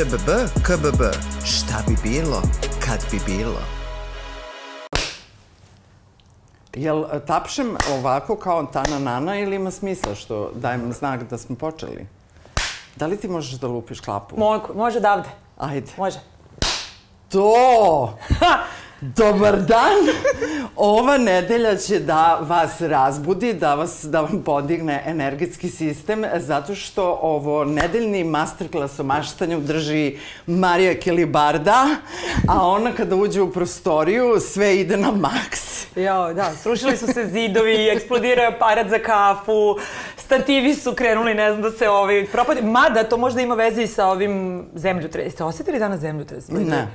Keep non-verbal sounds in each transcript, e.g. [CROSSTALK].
ŽBB, KBB. Šta bi bilo, kad bi bilo? Jel e, tapšem ovako kao tana nana ili ima smisla što dajem znak da smo počeli? Da li ti možeš da lupiš klapu? Mogu, može davde. Ajde. Može. To! [LAUGHS] Dobar dan! Ova nedelja će da vas razbudi, da, vas, da vam podigne energetski sistem, zato što ovo nedeljni masterclass o maštanju drži Marija Kilibarda, a ona kada uđe u prostoriju sve ide na maks. Jo, da, srušili su se zidovi, eksplodirao je aparat za kafu, stativi su krenuli, ne znam da se ovi propade. Mada to možda ima veze i sa ovim zemljotresom. Jeste osetili danas zemljotres? Ne.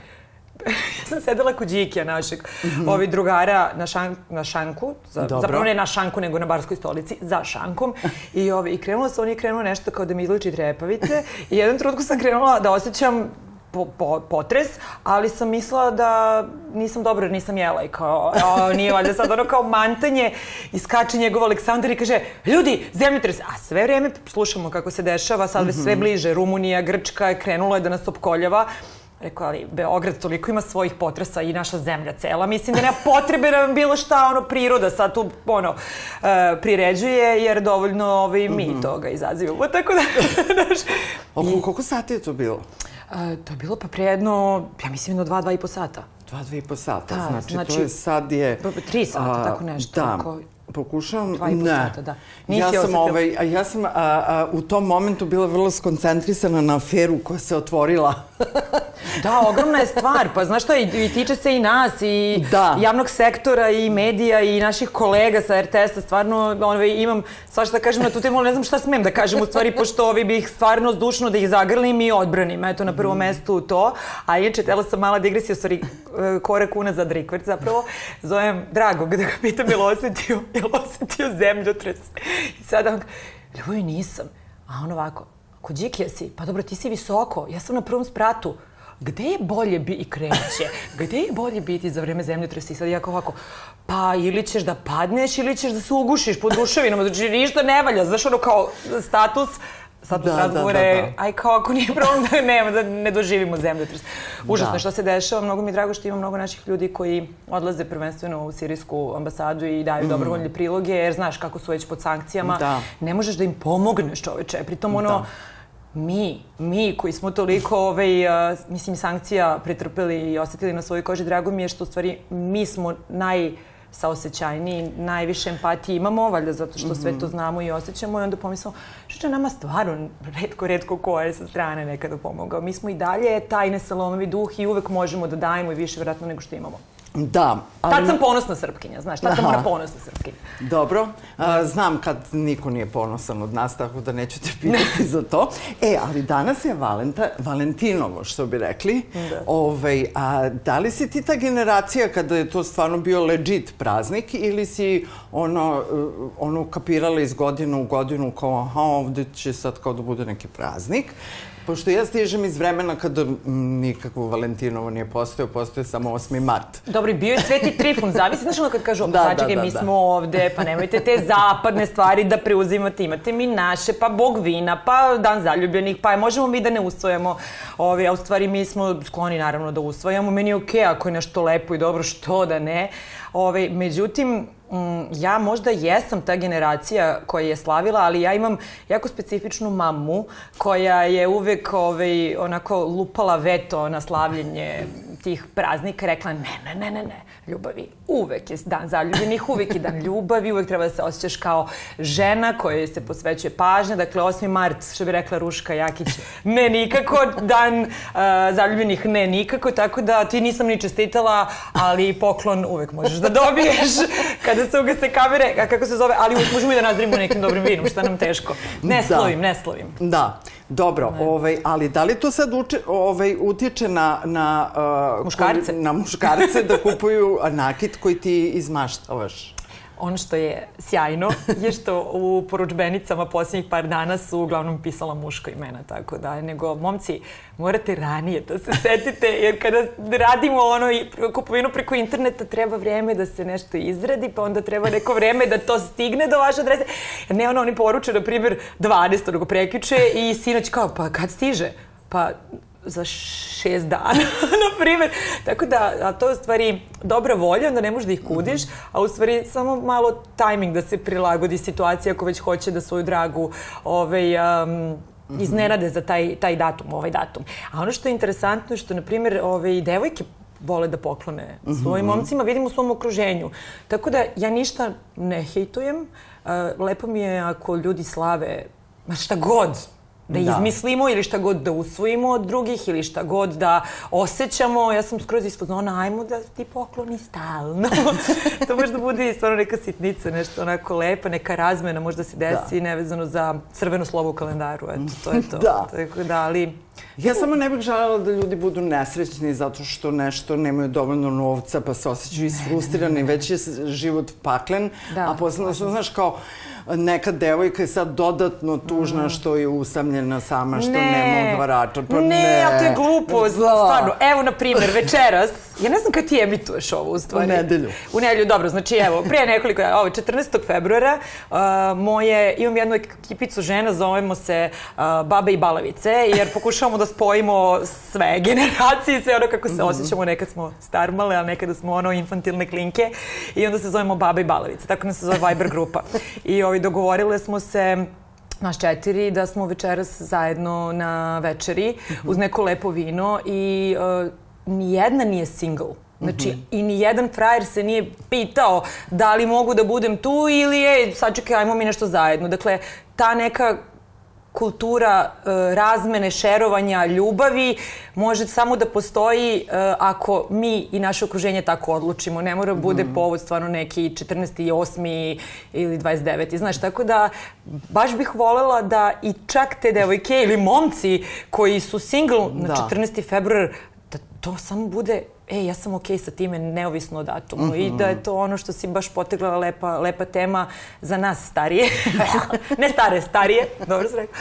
[LAUGHS] ja sam sedela kod Đikija našeg, mm -hmm. ovih drugara na, šan, na šanku, za, Dobro. zapravo ne na šanku, nego na barskoj stolici, za šankom. [LAUGHS] I, ovi, i krenulo se, on je krenuo nešto kao da mi izluči trepavice. I jedan trenutku sam krenula da osjećam po, po, potres, ali sam mislila da nisam dobro nisam jela i kao, o, nije valjda sad ono kao mantanje i skače njegov Aleksandar i kaže, ljudi, zemljotres, a sve vreme slušamo kako se dešava, sad već sve bliže, Rumunija, Grčka, krenulo je da nas opkoljava. Rekao, ali Beograd toliko ima svojih potresa i naša zemlja cela. Mislim da nema potrebe da vam bilo šta ono priroda sad tu ono uh, priređuje jer dovoljno ovaj, mi mm -hmm. toga izazivamo. Tako da, [LAUGHS] znaš. Oko, koliko sati je to bilo? Uh, to je bilo pa pre jedno, ja mislim, jedno dva, dva i po sata. Dva, dva i po sata. Da, znači, znači, to je sad je... Tri sata, a, tako nešto. Da. Ako, Pokušavam, Dva i po ne. sata, da. Nisi ja sam, osetila- ovaj, ja sam a, a, u tom momentu bila vrlo skoncentrisana na aferu koja se otvorila. [LAUGHS] Da, ogromna je stvar. Pa znaš šta, i, i tiče se i nas, i Da. javnog sektora, i medija, i naših kolega sa RTS-a. Stvarno, ovaj, imam svašta da kažem na tu temu, ne znam šta smem da kažem u stvari, pošto ovi bih stvarno zdušno da ih zagrlim i odbranim. Eto, na prvom mestu to. A inače, tela sam mala digresija, u stvari, e, korak unazad rikvrt zapravo. Zovem Dragog da ga pitam je li osetio, je li osetio zemljotres. I sada on, ljubavi nisam. A on ovako, kod Đikija si, pa dobro, ti si visoko, ja sam na prvom spratu. Gde je bolje bi i krenuće? Gde je bolje biti za vreme zemljotresa? I sad ja kao ovako, pa ili ćeš da padneš ili ćeš da se ugušiš pod ruševinama. Znači ništa ne valja. Znaš ono kao status status Da, da, razgovore, da, da. aj kao ako nije problem da nema, da ne doživimo zemljotres. Užasno Da. što se dešava, mnogo mi je drago što ima mnogo naših ljudi koji odlaze prvenstveno u sirijsku ambasadu i daju dobrovoljne priloge, jer znaš kako su već pod sankcijama. Mm. Da. Ne možeš da im pomogneš čoveče, pritom ono, Da. Mi, mi koji smo toliko ovaj, a, mislim, sankcija pretrpeli i osetili na svojoj koži, drago mi je što u stvari mi smo naj saosećajniji, najviše empatije imamo, valjda zato što sve to znamo i osjećamo i onda pomislimo, što nama stvarno redko, redko ko je sa strane nekada pomogao. Mi smo i dalje tajne salomovi duh i uvek možemo da dajemo i više vjerojatno nego što imamo. Da. ali- Tad sam ponosna srpkinja, znaš, tad sam Aha. ona ponosna srpkinja. Dobro, a, znam kad niko nije ponosan od nas, tako da neću te pitati za to. E, ali danas je Valenta, Valentinovo, što bi rekli. Da. Ovaj, a da li si ti ta generacija kada je to stvarno bio legit praznik ili si ono, ono kapirala iz godine u godinu kao aha, ovde će sad kao da bude neki praznik? Pošto ja stižem iz vremena kada nikakvo Valentinovo nije postojao, postoje samo 8. mart. Dobro, bio je Sveti Trifun, zavisi, znaš ono kad kažu, Da, da, da, sačekaj, da, mi da. smo ovde, pa nemojte te zapadne stvari da preuzimate, imate mi naše, pa bog vina, pa dan zaljubljenih, pa možemo mi da ne usvojamo, ovi, a u stvari mi smo skloni naravno da usvojamo, meni je okej ako je nešto lepo i dobro, što da ne, Ove, međutim, ja možda jesam ta generacija koja je slavila, ali ja imam jako specifičnu mamu koja je uvek ovaj, onako lupala veto na slavljenje tih praznika, rekla ne, ne, ne, ne, ne, ljubavi, uvek je dan zaljubljenih, uvek je dan ljubavi, uvek treba da se osjećaš kao žena kojoj se posvećuje pažnja, dakle 8. mart, što bi rekla Ruška Jakić, ne nikako, dan uh, zaljubljenih ne nikako, tako da ti nisam ni čestitala, ali poklon uvek možeš da dobiješ kada se ugase kamere, a kako se zove, ali možemo i da nazrimo nekim dobrim vinom, šta nam teško. [LAUGHS] Ne Da. slovim, ne slovim. Da, dobro, ovaj, ali da li to sad uče, ovaj, utiče na, na, uh, Muškarce? koji- na muškarce da kupuju nakit koji ti izmaštavaš? Ono što je sjajno [LAUGHS] je što u poručbenicama posljednjih par dana su uglavnom pisala muška imena, tako da, nego, momci, morate ranije da se setite, jer kada radimo ono i kupovinu preko interneta, treba vreme da se nešto izradi, pa onda treba neko vreme da to stigne do vaše adrese. Ne ono, oni poruče, na primjer, 12. nego prekiče i sinoć kao, pa kad stiže? Pa za šest dana, [LAUGHS] na primjer. Tako da, a to je u stvari dobra volja, onda ne možeš da ih kudiš, a u stvari samo malo tajming da se prilagodi situacija ako već hoće da svoju dragu ovaj, um, iznenade za taj, taj datum, ovaj datum. A ono što je interesantno je što, na primjer, ove, devojke vole da poklone svojim momcima, vidim u svom okruženju. Tako da ja ništa ne hejtujem. Lepo mi je ako ljudi slave ma šta god, da, da izmislimo ili šta god da usvojimo od drugih ili šta god da osjećamo. Ja sam skroz ispod zona, ajmo da ti pokloni stalno. [LAUGHS] to može da bude stvarno neka sitnica, nešto onako lepa, neka razmena možda se desi da. nevezano za crveno slovo u kalendaru. Eto, to je to. da. Tako da, ali Ja samo ne bih želela da ljudi budu nesrećni zato što nešto nemaju dovoljno novca pa se osjećaju isfrustirani, [LAUGHS] već je život paklen, da, a posebno znaš, kao neka devojka je sad dodatno tužna mm. što je usamljena sama, što ne. nema odvarača. Pa ne, ne, a to je glupo, da. stvarno. Evo, na primjer, večeras, ja ne znam kad ti emituješ ovo u stvari. U nedelju. U nedelju, dobro, znači evo, prije nekoliko, ovo, 14. februara, uh, moje, imam jednu ekipicu žena, zovemo se uh, Babe i Balavice, jer pokušavamo da spojimo sve generacije, sve ono kako se mm -hmm. osjećamo, nekad smo starmale, a nekada smo ono infantilne klinke i onda se zovemo Babe i Balavice, tako nas se zove Viber grupa. I ovi dogovorile smo se naš četiri, da smo večeras zajedno na večeri mm -hmm. uz neko lepo vino i uh, nijedna nije single. Znači, mm -hmm. i ni jedan frajer se nije pitao da li mogu da budem tu ili je, sad čekaj, ajmo mi nešto zajedno. Dakle, ta neka kultura e, razmene, šerovanja, ljubavi može samo da postoji e, ako mi i naše okruženje tako odlučimo. Ne mora bude mm. povod stvarno neki 14. 8. ili 29. Znaš, tako da baš bih volela da i čak te devojke ili momci koji su single da. na 14. februar da to samo bude e, ja sam okej okay sa time neovisno o datumu. Mm -hmm. i da je to ono što si baš potegla lepa, lepa tema za nas starije, [LAUGHS] ne stare, starije, dobro sam rekao,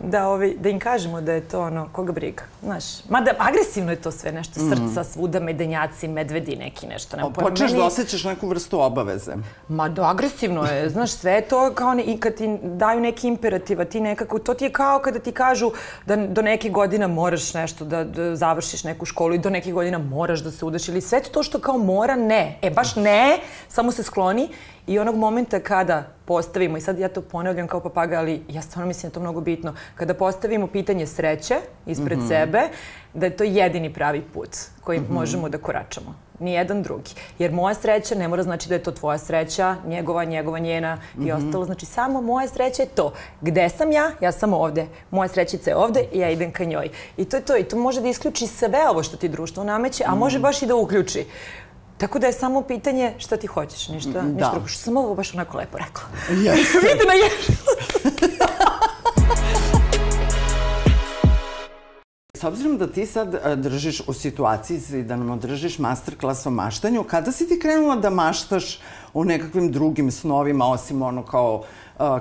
da, ovi, da im kažemo da je to ono, koga briga, znaš. Mada agresivno je to sve, nešto mm. srca, svuda, medenjaci, medvedi neki, nešto. Nema Počneš da osjećaš neku vrstu obaveze. Ma da, agresivno je, znaš, sve to kao ne, i kad ti daju neki imperativ, a ti nekako, to ti je kao kada ti kažu da do neke godina moraš nešto da, da završiš neku školu i do neke godina moraš da se udaš ili sve to što kao mora, ne. E, baš ne, samo se skloni I onog momenta kada postavimo, i sad ja to ponavljam kao papaga, ali ja stvarno mislim da je to mnogo bitno, kada postavimo pitanje sreće ispred mm -hmm. sebe, da je to jedini pravi put koji mm -hmm. možemo da koračamo. Nijedan drugi. Jer moja sreća ne mora znači da je to tvoja sreća, njegova, njegova, njena mm -hmm. i mhm. ostalo. Znači samo moja sreća je to. Gde sam ja? Ja sam ovde. Moja srećica je ovde i ja idem ka njoj. I to je to. I to može da isključi sve ovo što ti društvo nameće, a može mhm. baš i da uključi. Tako da je samo pitanje šta ti hoćeš, ništa, da. ništa drugo. Što sam ovo baš onako lepo rekla. Jeste. [LAUGHS] Vidi na ježu. [LAUGHS] S obzirom da ti sad e, držiš u situaciji i da nam održiš masterclass o maštanju, kada si ti krenula da maštaš o nekakvim drugim snovima, osim ono kao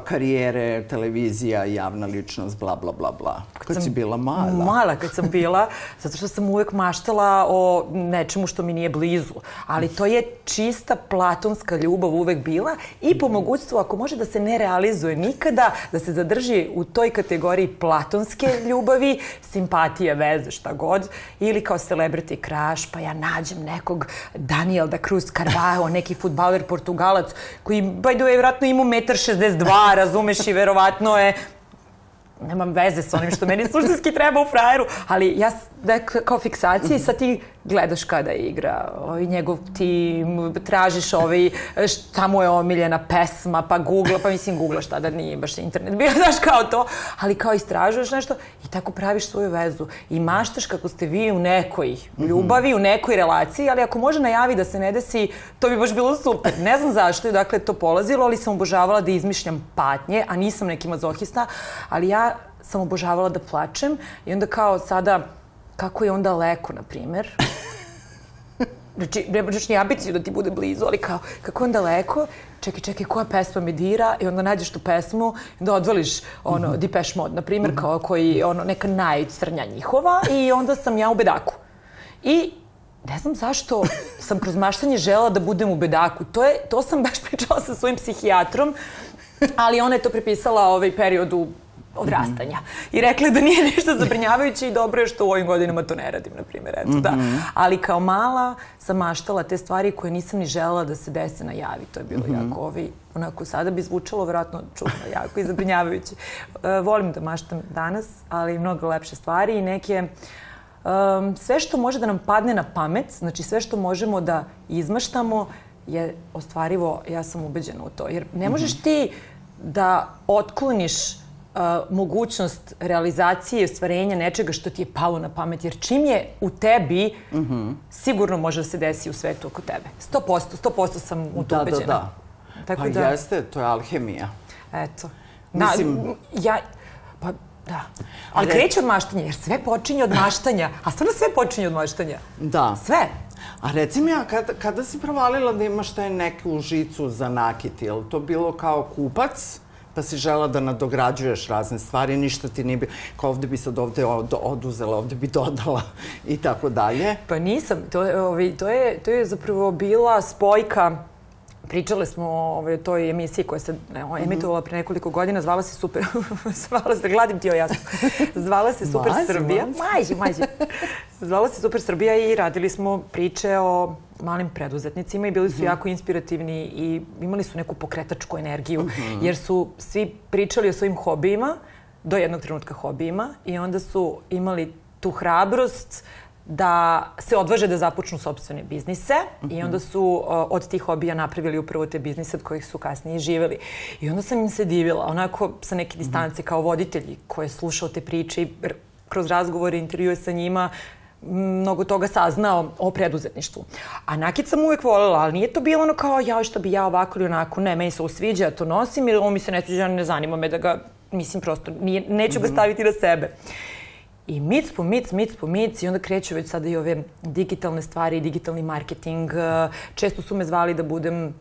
karijere, televizija, javna ličnost, bla, bla, bla, bla. Kad, kad si bila mala. Mala kad sam bila, zato što sam uvek maštala o nečemu što mi nije blizu. Ali to je čista platonska ljubav uvek bila i po mogućstvu, ako može da se ne realizuje nikada, da se zadrži u toj kategoriji platonske ljubavi, simpatije, veze, šta god, ili kao celebrity crush, pa ja nađem nekog Daniel da Cruz Carvalho, neki futbaler Portugalac, koji, by the way, vratno ima 1,62 dva, razumeš i verovatno je nemam veze sa onim što meni suštinski treba u frajeru, ali ja da kao fiksacija i sad ti gledaš kada igra, ovaj, njegov tim, tražiš ovaj, šta mu je omiljena pesma, pa googla, pa mislim googla šta da nije baš internet bio, [LAUGHS] znaš kao to, ali kao istražuješ nešto i tako praviš svoju vezu i maštaš kako ste vi u nekoj ljubavi, u nekoj relaciji, ali ako može najavi da se ne desi, to bi baš bilo super. Ne znam zašto je dakle to polazilo, ali sam obožavala da izmišljam patnje, a nisam neki mazohista, ali ja sam obožavala da plačem i onda kao sada kako je on daleko, na primer. Znači, ne možeš ni ambiciju da ti bude blizu, ali kao, kako on daleko, čekaj, čekaj, koja pesma me dira, i onda nađeš tu pesmu, i onda odvališ, ono, mm -hmm. Depeche Mode, na primjer, mm -hmm. kao koji, ono, neka najcrnja njihova, i onda sam ja u bedaku. I ne znam zašto sam kroz maštanje žela da budem u bedaku. To, je, to sam baš pričala sa svojim psihijatrom, ali ona je to pripisala ovaj periodu odrastanja. I rekla je da nije ništa zabrinjavajuće i dobro je što u ovim godinama to ne radim, na primjer. Eto, da. Ali kao mala sam maštala te stvari koje nisam ni želela da se dese na javi. To je bilo jako ovi, onako sada bi zvučalo vjerojatno čudno, jako i zabrinjavajuće. [LAUGHS] E, volim da maštam danas, ali mnogo lepše stvari i neke um, sve što može da nam padne na pamet, znači sve što možemo da izmaštamo je ostvarivo, ja sam ubeđena u to. Jer ne možeš ti da otkloniš mogućnost realizacije i ostvarenja nečega što ti je palo na pamet. Jer čim je u tebi, mm -hmm. sigurno može da se desi u svetu oko tebe. 100%, 100% sam u to Da, da, ubeđena. da. Tako Pa da, jeste, to je alhemija. eto. Mislim- Da, ja, pa da. Ali re- kreće od maštanja, jer sve počinje od maštanja. A stvarno sve počinje od maštanja. Da. Sve. A reci mi, a kada, kada si provalila da imaš taj neku žicu za nakit, je li to bilo kao kupac? Pa si žela da nadograđuješ razne stvari, ništa ti nije bilo, kao ovde bi sad ovde od, oduzela, ovde bi dodala i tako dalje. Pa nisam, to, je, to, je, to je zapravo bila spojka Pričale smo o ovaj, toj emisiji koja se ne, emitovala pre nekoliko godina, zvala se Super, [LAUGHS] zvala se, gladim ti o jasno, zvala se Super Mazi, Srbija. mazi. Mađi, mađi. Zvala se Super Srbija i radili smo priče o malim preduzetnicima i bili su jako inspirativni i imali su neku pokretačku energiju, jer su svi pričali o svojim hobijima, do jednog trenutka hobijima i onda su imali tu hrabrost da se odvaže da započnu sobstvene biznise i onda su uh, od tih hobija napravili upravo te biznise od kojih su kasnije živeli. I onda sam im se divila, onako sa neke distance kao voditelji koji je slušao te priče i kroz razgovore, intervjue sa njima, mnogo toga saznao o preduzetništvu. A nakit sam uvek voljela, ali nije to bilo ono kao ja što bi ja ovako ili onako, ne, meni se ovo sviđa, ja to nosim ili ovo mi se ne sviđa, ne zanima me da ga, mislim prosto, nije, neću ga staviti na sebe. I mic po mic, mic po mic i onda kreću već sada i ove digitalne stvari, digitalni marketing. eh, Često su me zvali da budem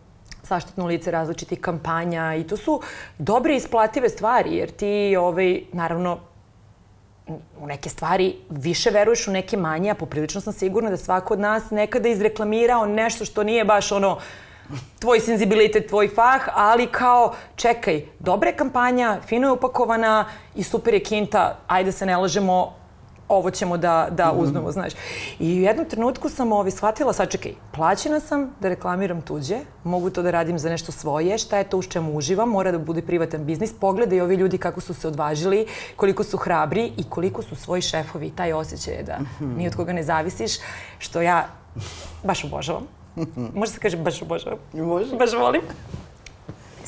zaštitno lice različitih kampanja i to su dobre isplative stvari jer ti, ovaj, naravno, u neke stvari više veruješ, u neke manje, a poprilično sam sigurna da svako od nas nekada izreklamirao nešto što nije baš ono tvoj senzibilitet, tvoj fah, ali kao, čekaj, dobra je kampanja, fino je upakovana i super je kinta, ajde se ne lažemo, ovo ćemo da, da uzmemo, znaš. I u jednom trenutku sam ovi shvatila, sad čekaj, plaćena sam da reklamiram tuđe, mogu to da radim za nešto svoje, šta je to u čemu uživam, mora da bude privatan biznis, pogledaj ovi ljudi kako su se odvažili, koliko su hrabri i koliko su svoji šefovi, taj osjećaj je da ni od koga ne zavisiš, što ja baš obožavam. Може да се каже баш, баш. Може. Баш волим.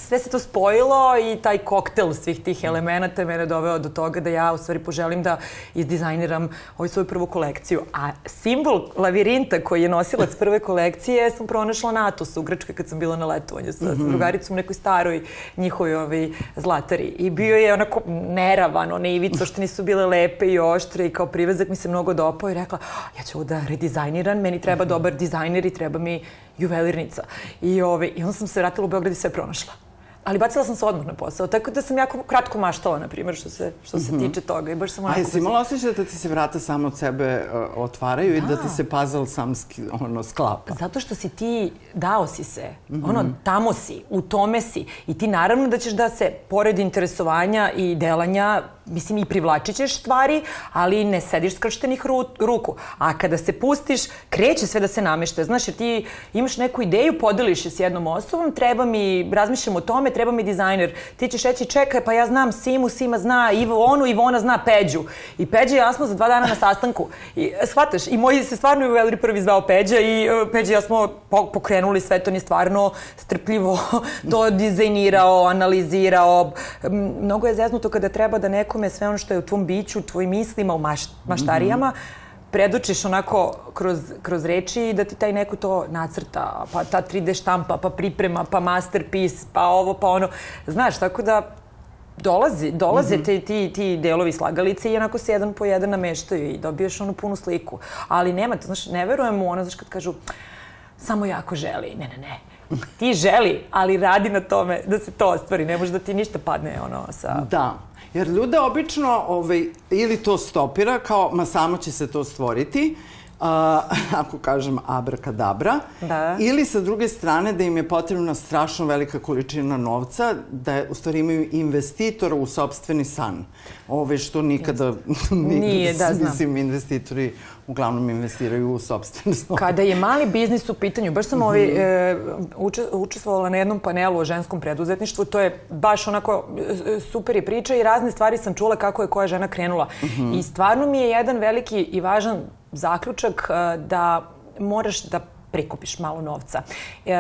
Sve se to spojilo i taj koktel svih tih elemenata je mene doveo do toga da ja u stvari poželim da izdizajniram ovu svoju prvu kolekciju. A simbol lavirinta koji je nosilac prve kolekcije sam pronašla na Atosu u Grčkoj kad sam bila na letovanju sa, sa drugaricom u nekoj staroj njihovoj ovaj, zlatari. I bio je onako neravan, one ivice što nisu bile lepe i oštre i kao privezak mi se mnogo dopao i rekla ja ću ovo da redizajniram, meni treba dobar dizajner i treba mi juvelirnica. I, ove, I onda sam se vratila u Beograd i sve pronašla. Ali bacila sam se odmah na posao, tako da sam jako kratko maštala, na primjer, što se, što se tiče toga. I baš sam A onako... jesi imala osjećaj da ti se vrata samo od sebe uh, otvaraju i da ti se puzzle sam ski, ono, sklapa? Zato što si ti, dao si se, ono, tamo si, u tome si. I ti naravno da ćeš da se, pored interesovanja i delanja, mislim i privlačit ćeš stvari, ali ne sediš skrštenih ru, ruku. A kada se pustiš, kreće sve da se namešta. Znaš, jer ti imaš neku ideju, podeliš je s jednom osobom, treba mi, razmišljam o tome, treba mi dizajner. Ti ćeš reći, čekaj, pa ja znam Simu, Sima zna Ivonu, Ivona zna Peđu. I Peđa i ja smo za dva dana na sastanku. I, shvataš, i moji se stvarno i uveli prvi zvao Peđa i e, Peđa i ja smo po- pokrenuli sve to, je stvarno strpljivo [LAUGHS] to dizajnirao, analizirao. Mnogo je zeznuto kada treba da nekome sve ono što je u tvom biću, u tvojim mislima, u maš, maštarijama, predočiš onako kroz, kroz reči i da ti taj neko to nacrta, pa ta 3D štampa, pa priprema, pa masterpiece, pa ovo, pa ono. Znaš, tako da dolazi, dolaze mm -hmm. ti, ti, ti delovi slagalice i onako se jedan po jedan nameštaju i dobiješ onu punu sliku. Ali nema, to, znaš, ne verujem u ono, znaš, kad kažu samo jako želi. Ne, ne, ne. Ti želi, ali radi na tome da se to ostvari. Ne može da ti ništa padne ono sa... Da. Jer ljude obično ovaj, ili to stopira kao, ma samo će se to stvoriti, a, [LAUGHS] ako kažem abrakadabra, Da. ili sa druge strane da im je potrebna strašno velika količina novca, da u stvari imaju investitora u sobstveni san. Ove što nikada, [LAUGHS] nikada Nije, da, znam. mislim, investitori uglavnom investiraju u sobstvene snove. Kada je mali biznis u pitanju, baš sam ovaj, e, uče, učestvovala na jednom panelu o ženskom preduzetništvu, to je baš onako e, super je priča i razne stvari sam čula kako je koja žena krenula. I stvarno mi je jedan veliki i važan zaključak e, da moraš da prikupiš malo novca. E,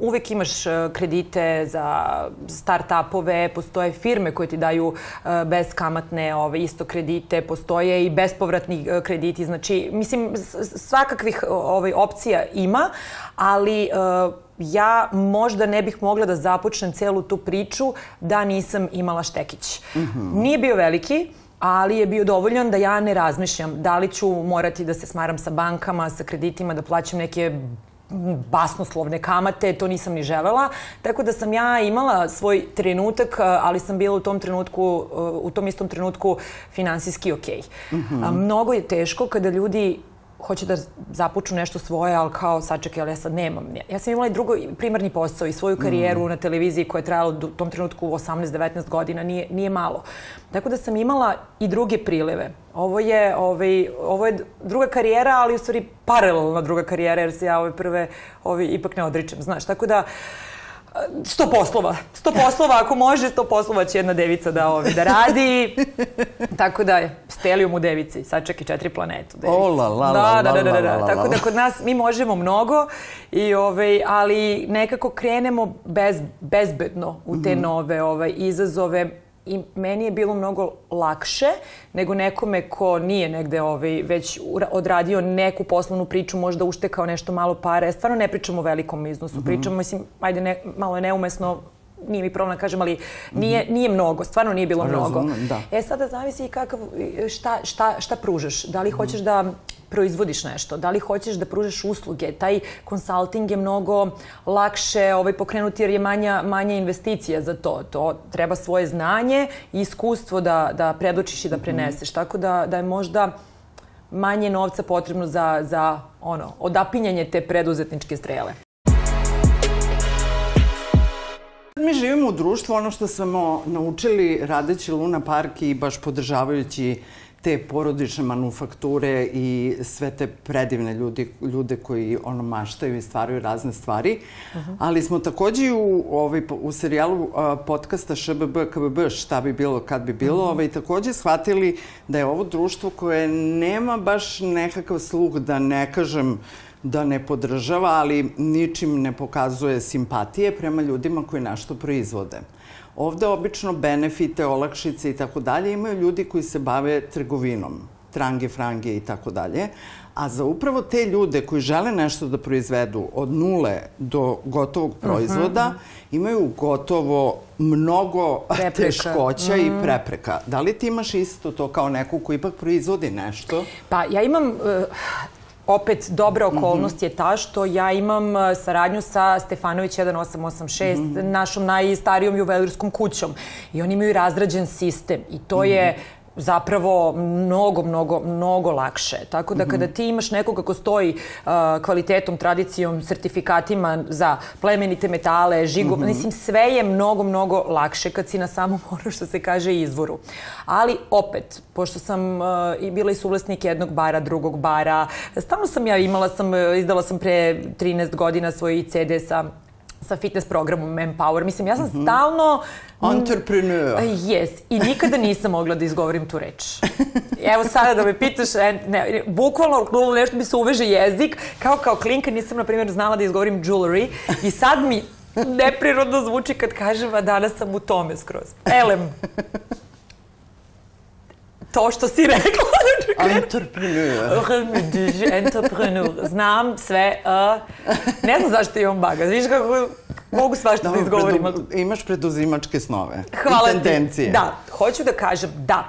uvek imaš e, kredite za start-upove, postoje firme koje ti daju e, beskamatne ove, isto kredite, postoje i bespovratni krediti, znači, mislim, svakakvih ovaj, opcija ima, ali e, ja možda ne bih mogla da započnem celu tu priču da nisam imala štekić. Nije bio veliki, ali je bio dovoljan da ja ne razmišljam da li ću morati da se smaram sa bankama, sa kreditima, da plaćam neke basnoslovne kamate, to nisam ni želela. Tako da sam ja imala svoj trenutak, ali sam bila u tom trenutku, u tom istom trenutku finansijski okej. A Mnogo je teško kada ljudi hoće da započnu nešto svoje, ali kao sačekaj, ali ja sad nemam. Ja sam imala i drugo primarni posao i svoju karijeru na televiziji koja je trajala u tom trenutku 18-19 godina, nije, nije malo. Tako da sam imala i druge prileve. Ovo je, ovaj, ovo je druga karijera, ali u stvari paralelna druga karijera, jer se ja ove prve ovaj, ipak ne odričem, znaš. Tako da, sto poslova. Sto poslova, ako može, sto poslova će jedna devica da, ovi, da radi. [LAUGHS] Tako da je stelijum u devici, sad čak i četiri planetu. Devica. O, la, la, da, da, da, da, da. la, Tako da kod nas mi možemo mnogo, i, ovaj, ali nekako krenemo bez, bezbedno u te nove ovaj, izazove i meni je bilo mnogo lakše nego nekome ko nije negde ovaj, već odradio neku poslovnu priču, možda uštekao nešto malo pare. Stvarno ne pričamo o velikom iznosu, pričamo, mislim, ajde, ne, malo je neumesno, nije mi problem da kažem, ali nije, nije mnogo, stvarno nije bilo mnogo. Razumem, da. E sada zavisi i kakav, šta, šta, šta pružaš. Da li hoćeš da proizvodiš nešto, da li hoćeš da pružaš usluge. Taj konsulting je mnogo lakše ovaj, pokrenuti jer je manja, manja investicija za to. To treba svoje znanje i iskustvo da, da predočiš i da preneseš. Tako da, da je možda manje novca potrebno za, za ono, odapinjanje te preduzetničke strele. Mi živimo u društvu, ono što smo naučili radeći Luna Park i baš podržavajući te porodične manufakture i sve te predivne ljudi, ljude koji ono maštaju i stvaraju razne stvari. Ali smo takođe u, ovaj, u serijalu a, podcasta ŠBB, KBB, šta bi bilo kad bi bilo, ovaj, takođe shvatili da je ovo društvo koje nema baš nekakav sluh, da ne kažem da ne podržava, ali ničim ne pokazuje simpatije prema ljudima koji nešto proizvode. Ovde obično benefite, olakšice i tako dalje imaju ljudi koji se bave trgovinom, trange, frange i tako dalje. A za upravo te ljude koji žele nešto da proizvedu od nule do gotovog proizvoda, imaju gotovo mnogo Prepreka. teškoća i prepreka. Da li ti imaš isto to kao neko ko ipak proizvodi nešto? Pa ja imam... eh, opet dobra okolnost je ta što ja imam eh, saradnju sa Stefanović 1886, našom najstarijom juvelirskom kućom. I oni imaju razrađen sistem i to je zapravo mnogo, mnogo, mnogo lakše. Tako da kada ti imaš nekoga ko stoji uh, kvalitetom, tradicijom, sertifikatima za plemenite metale, žigo, mislim sve je mnogo, mnogo lakše kad si na samom [LAUGHS] ono što se kaže izvoru. Ali opet, pošto sam uh, i bila i suvlasnik jednog bara, drugog bara, stalno sam ja imala sam, uh, izdala sam pre 13 godina svoj CD sa sa fitness programom Empower. Mislim, ja sam stalno... Entrepreneur. Yes. I nikada nisam mogla da izgovorim tu reč. Evo sada da me pitaš, e, ne, bukvalno nešto mi se uveže jezik, kao kao klinka nisam, na primjer, znala da izgovorim jewelry i sad mi neprirodno zvuči kad kažem, a danas sam u tome skroz. Elem. To što si rekla. Entrepreneur. Entrepreneur. Znam sve. Uh, ne znam zašto imam baga. Viš kako mogu svašta da, izgovorim. ali- predu, imaš preduzimačke snove. Hvala I tendencije. ti. Da, hoću da kažem da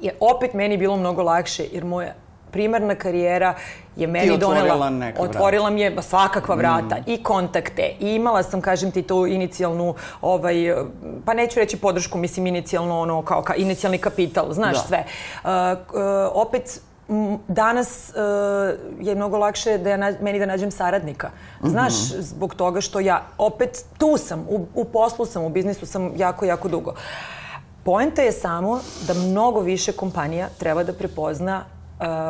je opet meni bilo mnogo lakše jer moja primarna karijera je meni otvorila donela, neka vrata. otvorila mi je svakakva vrata i kontakte i imala sam, kažem ti, tu inicijalnu, ovaj, pa neću reći podršku, mislim inicijalno ono, kao ka, inicijalni kapital, znaš Da. sve. Uh, uh, opet danas uh, je mnogo lakše da ja na, meni da nađem saradnika. Znaš, mm -hmm. zbog toga što ja opet tu sam, u, u poslu sam, u biznisu sam jako, jako dugo. Poenta je samo da mnogo više kompanija treba da prepozna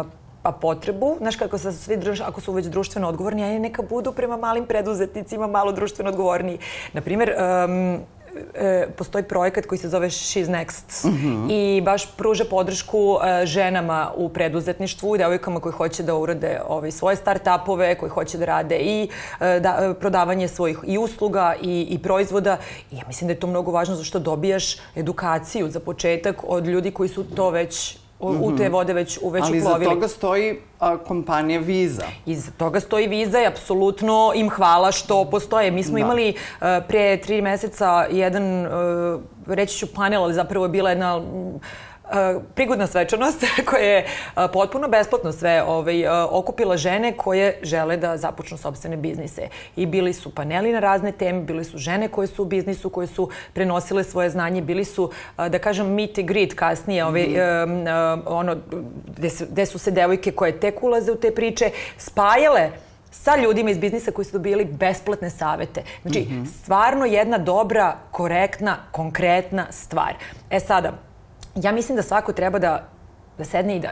uh, pa potrebu, znaš kako sa svi druž, ako su već društveno odgovorni, a neka budu prema malim preduzetnicima malo društveno odgovorniji. Naprimer, um, e, postoji projekat koji se zove She's Next mm -hmm. i baš pruža podršku e, ženama u preduzetništvu i devojkama koji hoće da urade ovaj, svoje start-upove, koji hoće da rade i e, da, e, prodavanje svojih i usluga i, i proizvoda. I ja mislim da je to mnogo važno zašto dobijaš edukaciju za početak od ljudi koji su to već u, te vode već u već Ali uplovili. iza toga stoji a, kompanija Visa. Iza toga stoji Visa i apsolutno im hvala što postoje. Mi smo da. imali a, pre tri meseca jedan, a, reći ću panel, ali zapravo je bila jedna prigodna svečanost [LAUGHS] koja je potpuno besplatno sve ovaj, okupila žene koje žele da započnu sobstvene biznise. I bili su paneli na razne teme, bili su žene koje su u biznisu, koje su prenosile svoje znanje, bili su, da kažem, meet and greet kasnije, ovaj, mm. ono, gde su, gde su se devojke koje tek ulaze u te priče, spajale sa ljudima iz biznisa koji su dobili besplatne savete. Znači, mm -hmm. stvarno jedna dobra, korektna, konkretna stvar. E sada, ja mislim da svako treba da, da sedne i da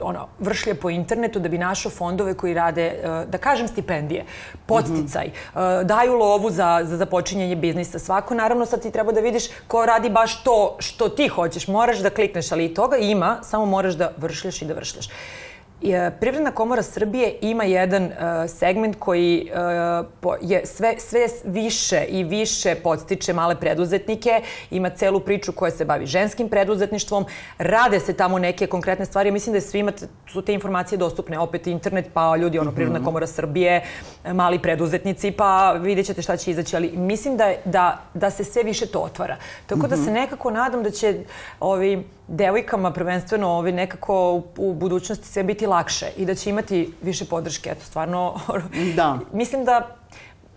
ono, vršlje po internetu da bi našao fondove koji rade, e, da kažem, stipendije, podsticaj, mm -hmm. daju lovu za, za započinjanje biznisa. Svako, naravno, sad ti treba da vidiš ko radi baš to što ti hoćeš. Moraš da klikneš, ali i toga ima, samo moraš da vršljaš i da vršljaš. E, Privredna komora Srbije ima jedan uh, segment koji uh, po, je sve, sve više i više podstiče male preduzetnike, ima celu priču koja se bavi ženskim preduzetništvom, rade se tamo neke konkretne stvari, mislim da je svima su te informacije dostupne, opet internet, pa ljudi, ono, Privredna -hmm. komora Srbije, mali preduzetnici, pa vidjet ćete šta će izaći, ali mislim da, da, da se sve više to otvara. Tako da se mhm. nekako nadam da će ovi, devojkama prvenstveno ovi nekako u, u budućnosti sve biti lakše i da će imati više podrške. Eto, stvarno, [LAUGHS] da. mislim da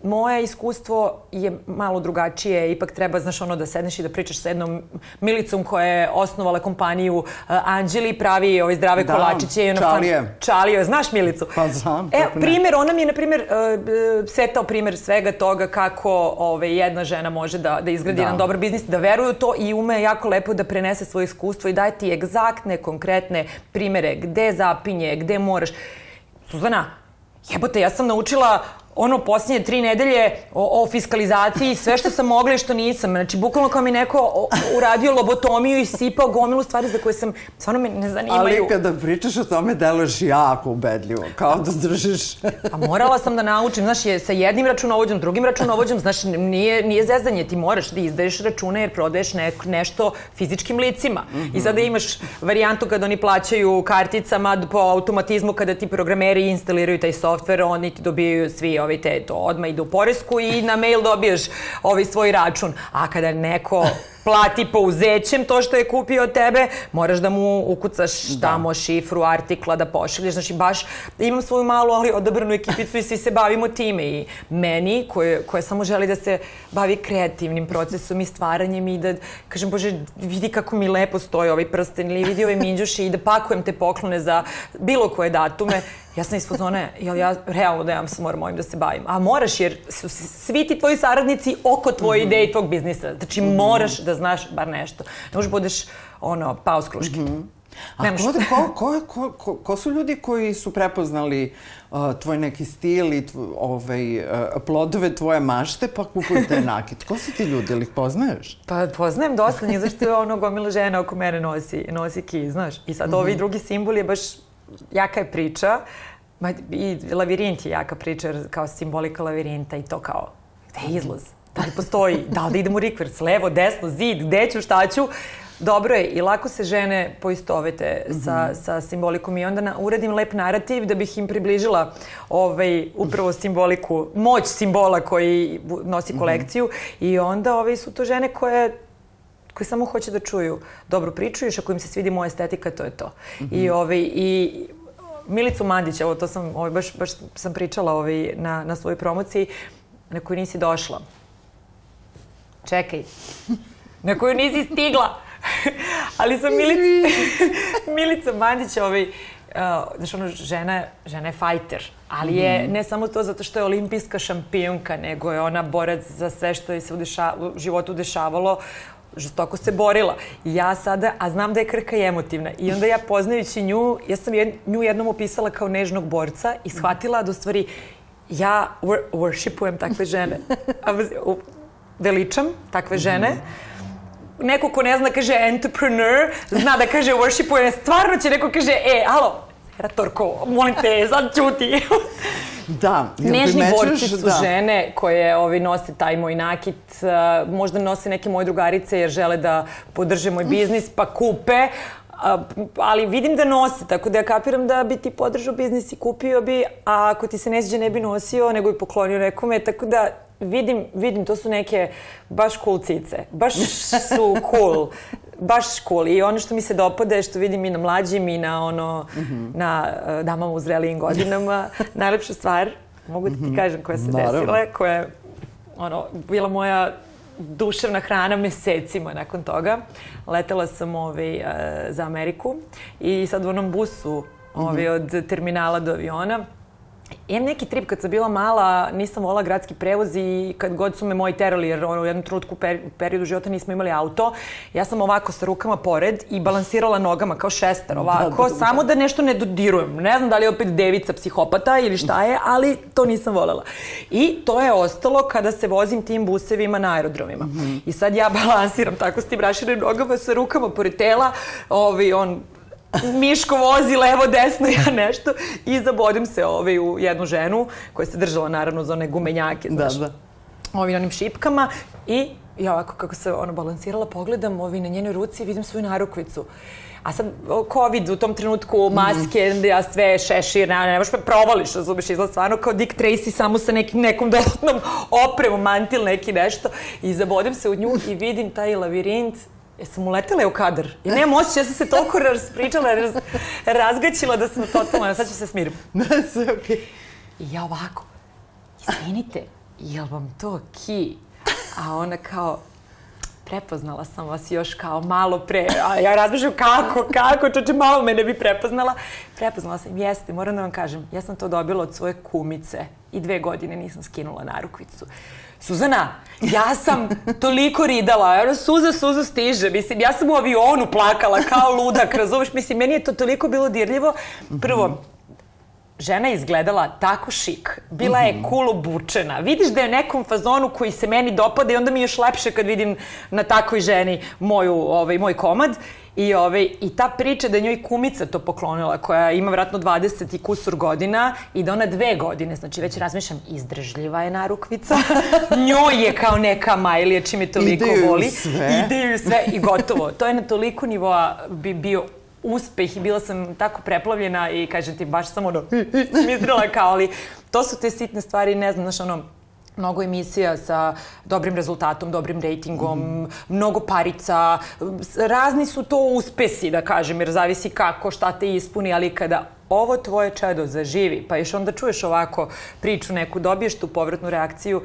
moje iskustvo je malo drugačije. Ipak treba, znaš, ono da sedneš i da pričaš sa jednom Milicom koja je osnovala kompaniju uh, Anđeli, pravi ove zdrave da, kolačiće. I ono Čalije. Čalije, znaš Milicu? Pa znam. E, primjer, ona mi je, na primjer, uh, setao primjer svega toga kako ove, jedna žena može da, da izgradi da. jedan dobar biznis, da veruje u to i ume jako lepo da prenese svoje iskustvo i daje ti egzaktne, konkretne primere gde zapinje, gde moraš. Suzana, jebote, ja sam naučila ono posljednje tri nedelje o, o fiskalizaciji, sve što sam mogla i što nisam. Znači, bukvalno kao mi neko uradio lobotomiju i sipao gomilu stvari za koje sam, stvarno me ne zanimaju. Ali kada pričaš o tome, deluješ jako ubedljivo, kao da držiš. [LAUGHS] A morala sam da naučim, znaš, je sa jednim računovođom, drugim računovođom, znaš, nije, nije zezanje, ti moraš da izdaješ račune jer prodaješ ne, nešto fizičkim licima. Mm -hmm. I sada imaš varijantu kada oni plaćaju karticama po automatizmu, kada ti programeri instaliraju taj softver, oni ti dobijaju svi ovaj, te, to odmah ide u poresku i na mail dobiješ ovaj svoj račun. A kada neko plati pouzećem to što je kupio od tebe, moraš da mu ukucaš da. tamo šifru artikla da pošalješ. Znači, baš imam svoju malu, ali odabranu ekipicu i svi se bavimo time. I meni, koje, koje samo želi da se bavi kreativnim procesom i stvaranjem i da, kažem, Bože, vidi kako mi lepo stoji ovaj prsten ili vidi ove minđuše i da pakujem te poklone za bilo koje datume. Ja sam iz fazone, jel ja realno da ja sam moram ovim da se bavim. A moraš jer su svi ti tvoji saradnici oko tvoje mm -hmm. ideje i tvog biznisa. Znači mm -hmm. moraš da znaš bar nešto. Ne možeš budeš ono, paus kruške. Mm -hmm. A ko, ko, ko, ko, ko su ljudi koji su prepoznali uh, tvoj neki stil i tvo, ovaj, uh, plodove tvoje mašte pa kupuju te [LAUGHS] nakit? Ko su ti ljudi, ili ih poznaješ? Pa poznajem dosta njih, zašto je ono gomila žena oko mene nosi, nosi ki, znaš. I sad mm -hmm. ovi drugi simbol je baš jaka je priča. Ma, I lavirint je jaka priča, kao simbolika lavirinta i to kao, gde je izlaz? Da li postoji? Da li da idem u rikvers? Levo, desno, zid, gde ću, šta ću? Dobro je i lako se žene poistovete mm -hmm. sa, mhm. sa simbolikom i onda na, uradim lep narativ da bih im približila ovaj, upravo simboliku, moć simbola koji nosi mhm. kolekciju mm -hmm. i onda ovaj, su to žene koje koji samo hoće da čuju dobru priču i ako im se svidi moja estetika, to je to. Mm -hmm. I, ovaj, i Milicu Mandić, evo to sam, ovaj, baš, baš sam pričala ovaj, na, na svojoj promociji, na koju nisi došla. Čekaj. Na koju nisi stigla. [LAUGHS] Ali sam Milica, [LAUGHS] Milica Mandić, ovaj, uh, znaš, ono, žena, žena je fajter, ali je Mhm. ne samo to zato što je olimpijska šampionka, nego je ona borac za sve što je se u, deša, u životu dešavalo, žestoko se borila. Ja sada, a znam da je Krka emotivna, i onda ja poznajući nju, ja sam jed, nju jednom opisala kao nežnog borca i shvatila da u stvari ja wor worshipujem takve žene. Veličam takve žene. Neko ko ne zna kaže entrepreneur, zna da kaže worshipuje, stvarno će neko kaže, e, alo, Ratorko, molim te, sad ćuti. Da, Nežni borci su da- žene koje ovi, nose taj moj nakit, uh, možda nose neke moje drugarice jer žele da podrže moj biznis, pa kupe, a, ali vidim da nose, tako da ja kapiram da bi ti podržao biznis i kupio bi, a ako ti se ne sviđa ne bi nosio, nego bi poklonio nekome, tako da vidim, vidim, to su neke baš cool cice, baš su cool, baš cool. I ono što mi se dopada je što vidim i na mlađim i na ono, na uh, damama u zrelijim godinama, [LAUGHS] najlepša stvar, mogu da ti kažem koja se Naravno. desila, koja je ono, bila moja duševna hrana mesecima nakon toga. Letela sam ovaj, e, za Ameriku i sad u onom busu ovaj, od terminala do aviona Imam neki trip kad sam bila mala, nisam volila gradski prevoz i kad god su me moji terali, jer ono, u jednom trenutku u per, periodu života nismo imali auto, ja sam ovako sa rukama pored i balansirala nogama kao šestar, ovako, da, da. samo da nešto ne dodirujem. Ne znam da li je opet devica psihopata ili šta je, ali to nisam volela. I to je ostalo kada se vozim tim busevima na aerodromima. I sad ja [LAUGHS] balansiram tako s tim raširenim nogama sa rukama pored tela, ovi, on Miško vozi levo, desno, ja nešto i zabodim se ovaj, u jednu ženu koja se držala naravno za one gumenjake, Da, znaš, da. ovim onim šipkama i ja ovako kako se ono balansirala pogledam ovi na njenoj ruci i vidim svoju narukvicu. A sad, COVID u tom trenutku, maske, Mhm. ja sve šešir, ne, ne možeš me provališ, razumeš, izgleda stvarno kao Dick Tracy samo sa nekim, nekom dodatnom [LAUGHS] opremom, mantil neki nešto. I zabodem se u nju i vidim taj lavirint Jesam uletela u kadar? Ja nemam osjećaj, ja sam se toliko raspričala, raz, razgaćila da sam totalno, sad ću se smirim. [LAUGHS] Ne, sve okej. I ja ovako, izvinite, jel vam to ki? A ona kao, prepoznala sam vas još kao malo pre. A ja razmišljam kako, kako, čoče, malo me ne bi prepoznala. Prepoznala sam, jeste, moram da vam kažem, ja sam to dobila od svoje kumice i dve godine nisam skinula narukvicu. Suzana, ja sam toliko ridala, ono, suza, suza stiže, mislim, ja sam u avionu plakala kao ludak, razumeš, mislim, meni je to toliko bilo dirljivo. Prvo, žena je izgledala tako šik. Bila je cool obučena. Vidiš da je u nekom fazonu koji se meni dopada i onda mi je još lepše kad vidim na takvoj ženi moju, ovaj, moj komad. I, ovaj, I ta priča da je njoj kumica to poklonila, koja ima vratno 20 i kusur godina i da ona dve godine, znači već razmišljam, izdržljiva je narukvica, [LAUGHS] njoj je kao neka majlija čim je toliko Ide joj u voli. sve. Ide joj u sve i gotovo. To je na toliko nivoa bi bio uspeh i bila sam tako preplavljena i kažem ti baš sam ono [LAUGHS] smitrila kao ali to su te sitne stvari ne znam znaš ono mnogo emisija sa dobrim rezultatom, dobrim rejtingom, mnogo parica, razni su to uspesi, da kažem, jer zavisi kako, šta te ispuni, ali kada ovo tvoje čedo zaživi, pa još onda čuješ ovako priču neku, dobiješ tu povratnu reakciju,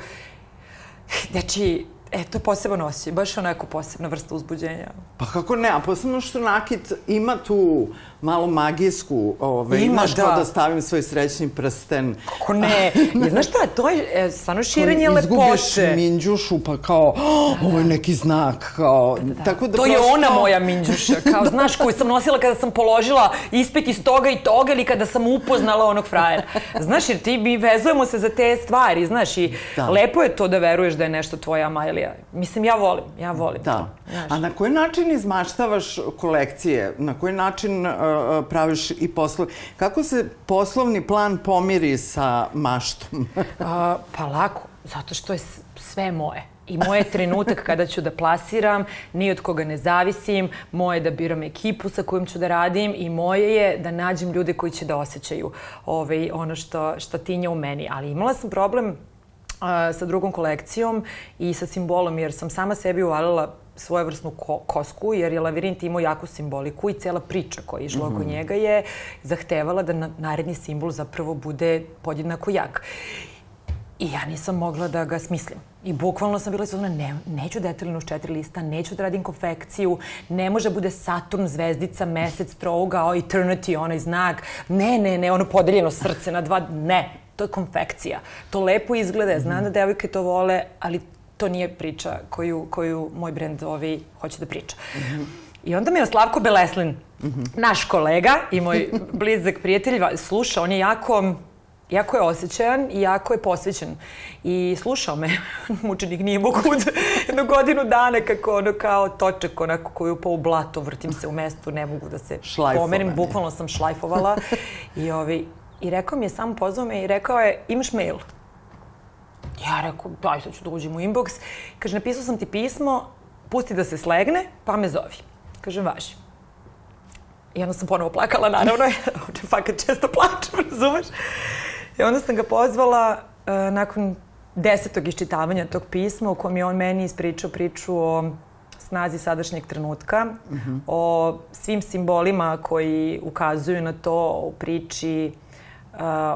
znači, e, to je poseban osjećaj, baš onako posebna vrsta uzbuđenja. Pa kako ne, a posebno što nakit ima tu malo magijsku, ovaj, Ima, znaš, kao da. da stavim svoj srećni prsten. Kako ne? [LAUGHS] Je, znaš šta, to je e, stvarno širenje Izgubiš lepote. minđušu, pa kao, "Oh, ovo je neki znak, kao, tako da To je prosto- ona moja minđuša, kao znaš, koju sam nosila kada sam položila ispit iz toga i toga ili kada sam upoznala onog frajera. Znaš, jer ti mi vezujemo se za te stvari, znaš, i Da. lepo je to da veruješ da je nešto tvoja Amajlija. Mislim, ja volim, ja volim Da. to. Znaš. A na koji način izmaštavaš kolekcije? Na koji način uh, uh, praviš i poslove? Kako se poslovni plan pomiri sa maštom? [LAUGHS] A, pa lako, zato što je sve moje. I moje je trenutak kada ću da plasiram, ni od koga ne zavisim, moje je da biram ekipu sa kojom ću da radim i moje je da nađem ljude koji će da osjećaju ovaj, ono što, što tinja u meni. Ali imala sam problem a, sa drugom kolekcijom i sa simbolom, jer sam sama sebi uvalila svojevrsnu ko kosku, jer je lavirint imao jaku simboliku i cela priča koja je išla oko njega je zahtevala da na naredni simbol zapravo bude podjednako jak. I ja nisam mogla da ga smislim. I bukvalno sam bila izvodna, ne, neću detaljno uz četiri lista, neću da radim konfekciju, ne može da bude Saturn, zvezdica, mesec, trougao, eternity, onaj znak. Ne, ne, ne, ono podeljeno srce na dva, ne, to je konfekcija. To lepo izgleda, znam da devojke to vole, ali to nije priča koju, koju moj brend ovi hoće da priča. Mm -hmm. I onda me je Slavko Beleslin, mm -hmm. naš kolega i moj [LAUGHS] blizak prijatelj, sluša, on je jako jako je osjećajan i jako je posvećen. I slušao me, [LAUGHS] mučenik nije mogu [LAUGHS] jednu godinu dana kako ono kao točak onako koju pa u blato vrtim se u mestu, ne mogu da se pomerim, bukvalno sam šlajfovala. I, ovi, I rekao mi je, samo pozvao me i rekao je, imaš mail? Ja rekao, daj sad ću da uđem u inbox. Kaže, napisao sam ti pismo, pusti da se slegne, pa me zovi. Kaže, važi. I onda sam ponovo plakala, naravno, [LAUGHS] fakat često plačem, razumeš? I onda sam ga pozvala uh, nakon desetog iščitavanja tog pisma u kojem je on meni ispričao priču o snazi sadašnjeg trenutka, mm -hmm. o svim simbolima koji ukazuju na to u priči uh,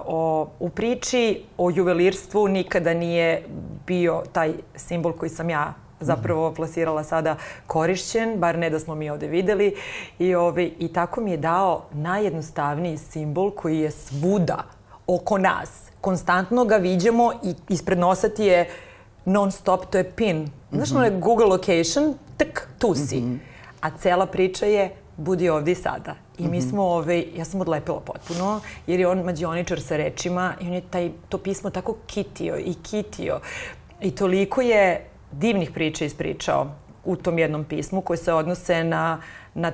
o, u priči o juvelirstvu nikada nije bio taj simbol koji sam ja zapravo mhm. plasirala sada korišćen, bar ne da smo mi ovde videli. I, ovaj, I tako mi je dao najjednostavniji simbol koji je svuda oko nas. Konstantno ga viđemo i ispred nosa ti je non stop, to je pin. Znaš, mm -hmm. ono je Google location, tak, tu si. Mm -hmm. A cela priča je budi ovde i sada. I mi -hmm. smo, ovaj, ja sam odlepila potpuno, jer je on mađioničar sa rečima i on je taj, to pismo tako kitio i kitio. I toliko je divnih priča ispričao u tom jednom pismu koje se odnose na, na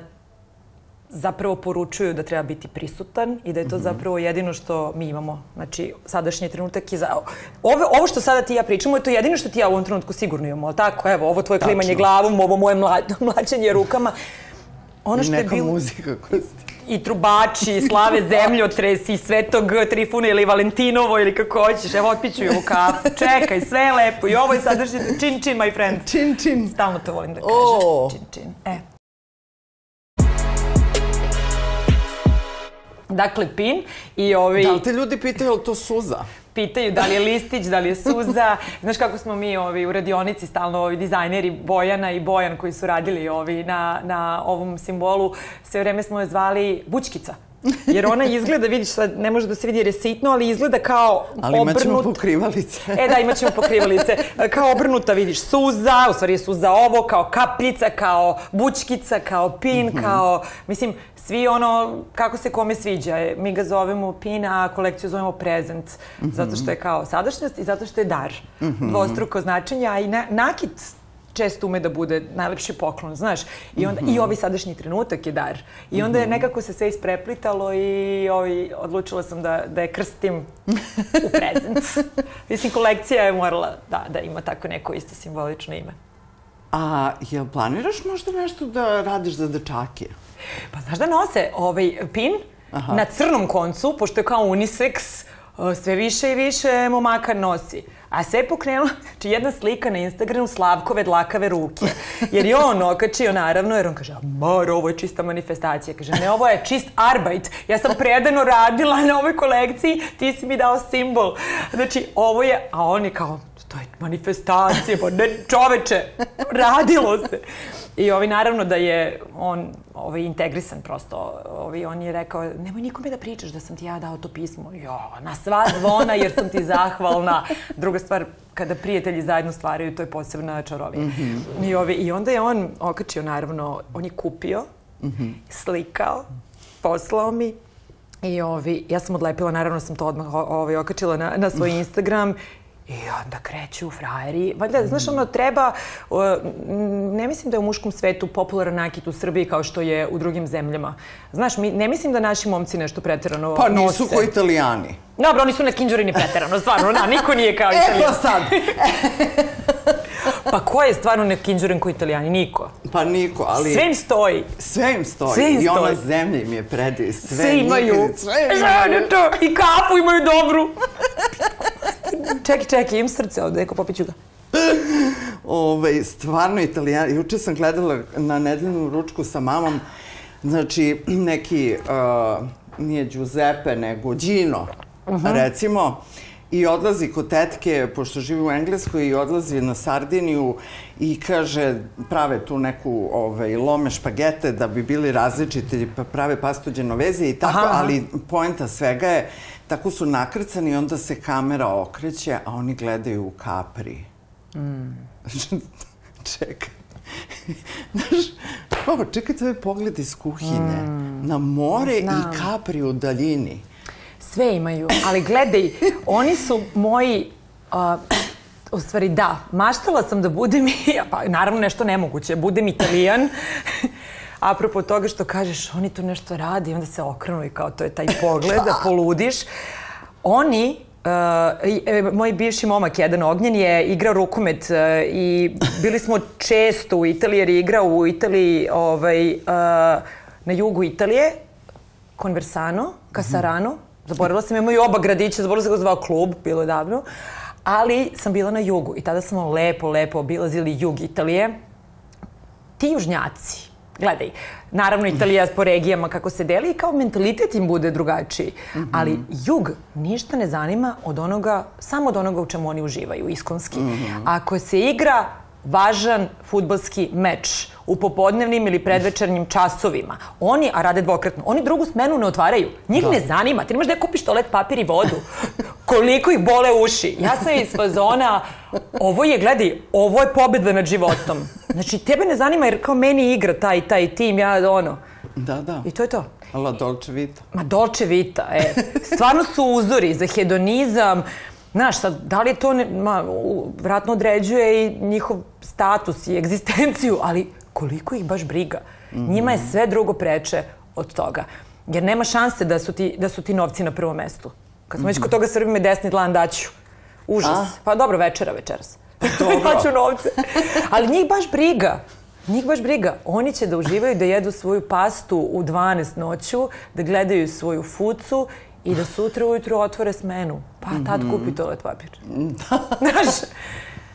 zapravo poručuju da treba biti prisutan i da je to mm -hmm. zapravo jedino što mi imamo. Znači, sadašnji trenutak je za... Ovo, ovo što sada ti ja pričamo je to jedino što ti ja u ovom trenutku sigurno imamo, ali tako? Evo, ovo tvoje Tačno. klimanje glavom, ovo moje mla, [LAUGHS] mlačenje rukama. Ono što je bil... muzika koja i trubači, [LAUGHS] i slave zemljotres, i svetog Trifuna ili Valentinovo ili kako hoćeš. Evo, otpiću i ovu kafu. Čekaj, sve je lepo. I ovo je sadržaj čin čin, my friend. Čin čin. Stalno to volim da kažem. Oh. Čin čin. E. Dakle, pin i ovi... Da li te ljudi pitaju, je to suza? pitaju da li je listić, da li je suza. [LAUGHS] Znaš kako smo mi ovi, u radionici stalno ovi dizajneri Bojana i Bojan koji su radili ovi na, na ovom simbolu, sve vreme smo je zvali Bućkica. Jer ona izgleda, vidiš, sad ne može da se vidi jer je sitno, ali izgleda kao ali obrnut. Ali imat pokrivalice. E da, imat ćemo pokrivalice. Kao obrnuta, vidiš, suza, u stvari je suza ovo, kao kapljica, kao bućkica, kao pin, mm -hmm. kao, mislim, svi ono, kako se kome sviđa. Mi ga zovemo pin, a kolekciju zovemo prezent. Mm -hmm. Zato što je kao sadašnjost i zato što je dar. Mm -hmm. Dvostruko značenje, a i na, nakit često ume da bude najlepši poklon, znaš. I onda mm -hmm. i ovaj sadašnji trenutak je dar. I onda je mhm. nekako se sve ispreplitalo i ovaj, odlučila sam da, da je krstim u prezent. [LAUGHS] Mislim, kolekcija je morala da, da ima tako neko isto simbolično ime. A jel planiraš možda nešto da radiš za dečake? Pa znaš da nose ovaj pin Aha. na crnom koncu, pošto je kao unisex, sve više i više momaka nosi. A sve je pokrenulo, znači jedna slika na Instagramu Slavkove dlakave ruke. Jer je on okačio naravno, jer on kaže, mar, ovo je čista manifestacija. Kaže, ne, ovo je čist arbajt. Ja sam predano radila na ovoj kolekciji, ti si mi dao simbol. Znači, ovo je, a on je kao, to je manifestacija, pa ne, čoveče, radilo se. I ovi, naravno da je on ovaj, integrisan prosto. Ovi, on je rekao, nemoj nikome da pričaš da sam ti ja dao to pismo. Jo, na sva zvona jer sam ti zahvalna. Druga stvar, kada prijatelji zajedno stvaraju, to je posebna čarovina. Mm -hmm. I, ovi, I onda je on okačio, naravno, on je kupio, mm -hmm. slikao, poslao mi I ovi, ja sam odlepila, naravno sam to odmah ovaj, okačila na, na svoj Instagram I onda kreću frajeri. Valjda, znaš, ono, treba... Ne mislim da je u muškom svetu popularan nakit u Srbiji kao što je u drugim zemljama. Znaš, mi, ne mislim da naši momci nešto preterano Pa nisu ko italijani. Dobro, oni su na kinđuri preterano, stvarno, da, niko nije kao [LAUGHS] italijani. Evo sad! [LAUGHS] pa ko je stvarno ne kinđuren ko italijani? Niko. Pa niko, ali... Sve im stoji. Sve im stoji. Sve im I ona zemlja im je predi. Sve, sve imaju. Nikad, sve imaju. I kafu imaju dobru. [LAUGHS] čekaj, čekaj, imam srce ovde, neko popiću ga. Ove, stvarno italijani. Juče sam gledala na nedeljnu ručku sa mamom, znači neki, uh, nije Giuseppe, nego Gino, uh -huh. recimo, i odlazi kod tetke, pošto živi u Engleskoj, i odlazi na Sardiniju i kaže, prave tu neku ovaj, lome špagete da bi bili različiti, pa prave pasto genoveze i tako, Aha, aha. ali poenta svega je, tako su nakrcani i onda se kamera okreće, a oni gledaju u kapri. Mm. [LAUGHS] Čekaj. Znaš, pa čekaj, to je pogled iz kuhinje. Mm. Na more Znam. i kapri u daljini. Sve imaju, ali gledaj, oni su moji... Uh, u stvari da, maštala sam da budem, pa naravno nešto nemoguće, budem italijan. Apropo toga što kažeš, oni tu nešto radi, onda se okrenu i kao to je taj [LAUGHS] pogled, da poludiš. Oni, uh, i, e, moj bivši momak, jedan ognjen, je igrao rukomet uh, i bili smo često u Italiji, jer je igrao u Italiji, ovaj, uh, na jugu Italije, Conversano, Casarano, zaboravila sam, imaju oba gradića, zaboravila sam ga zvao klub, bilo je davno, ali sam bila na jugu i tada smo lepo, lepo obilazili jug Italije. Ti južnjaci, gledaj, naravno Italija po regijama kako se deli i kao mentalitet im bude drugačiji, ali jug ništa ne zanima od onoga, samo od onoga u čemu oni uživaju, iskonski. Ako se igra važan futbalski meč u popodnevnim ili predvečernjim časovima. Oni, a rade dvokratno, oni drugu smenu ne otvaraju. Njih ne zanima. Ti nemaš da kupiš toalet papir i vodu. Koliko ih bole uši. Ja sam iz fazona, ovo je, gledaj, ovo je pobjeda nad životom. Znači, tebe ne zanima jer kao meni igra taj, taj tim, ja ono. Da, da. I to je to. La Dolce Vita. Ma Dolce Vita, e. Stvarno su uzori za hedonizam. Znaš, sad, da li to, ne, ma, vratno određuje i njihov status i egzistenciju, ali koliko ih baš briga. Njima je sve drugo preče od toga. Jer nema šanse da su ti, da su ti novci na prvom mestu. Kad smo već kod toga Srbi me desni dlan daću. Užas. A? Pa dobro, večera večeras. [LAUGHS] dobro. Daću novce. Ali njih baš briga. Njih baš briga. Oni će da uživaju da jedu svoju pastu u 12 noću, da gledaju svoju fucu i da sutra ujutru otvore smenu. Pa tad kupi toalet papir. [LAUGHS] [LAUGHS] Znaš,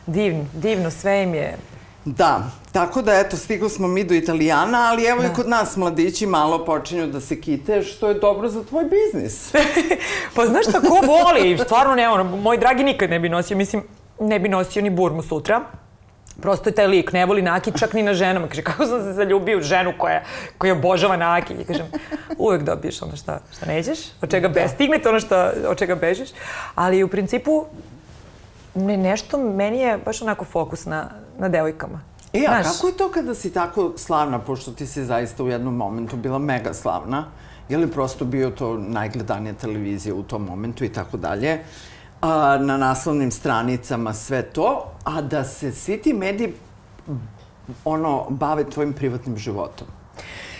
divno, divno, sve im je. Da, tako da eto, stigli smo mi do Italijana, ali evo i kod nas mladići malo počinju da se kite, što je dobro za tvoj biznis. [LAUGHS] Pa znaš šta, ko voli? Stvarno ne, ono, moj dragi nikad ne bi nosio, mislim, ne bi nosio ni burmu sutra. Prosto je taj lik, ne voli nakit čak ni na ženama. Kaže, kako sam se zaljubio u ženu koja, koja obožava nakit. I kažem, uvek dobiješ ono šta, šta nećeš, od čega be, stignete ono šta, od čega bežiš. Ali u principu, ne, nešto, meni je baš onako fokus na, na devojkama. E, a Znaš, kako je to kada si tako slavna, pošto ti si zaista u jednom momentu bila mega slavna? Je li prosto bio to najgledanija televizija u tom momentu i tako dalje? A, na naslovnim stranicama sve to, a da se svi ti mediji ono, bave tvojim privatnim životom.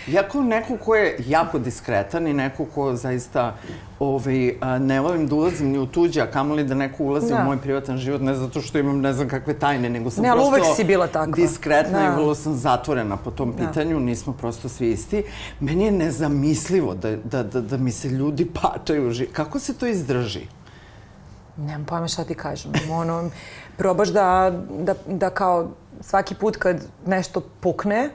Ja kao neko ko je jako diskretan i neko ko zaista ovaj, ne volim da ulazim ni u tuđe, a kamoli da neko ulazi Da. u moj privatan život, ne zato što imam ne znam kakve tajne, nego sam Ne, prosto uvek si bila takva. diskretna Da. i vrlo sam zatvorena po tom pitanju, nismo prosto svi isti. Meni je nezamislivo da, da, da, da mi se ljudi [LAUGHS] pačaju. Kako se to izdrži? Nemam pojma šta ti kažem. Ono, probaš da, da, da kao svaki put kad nešto pukne,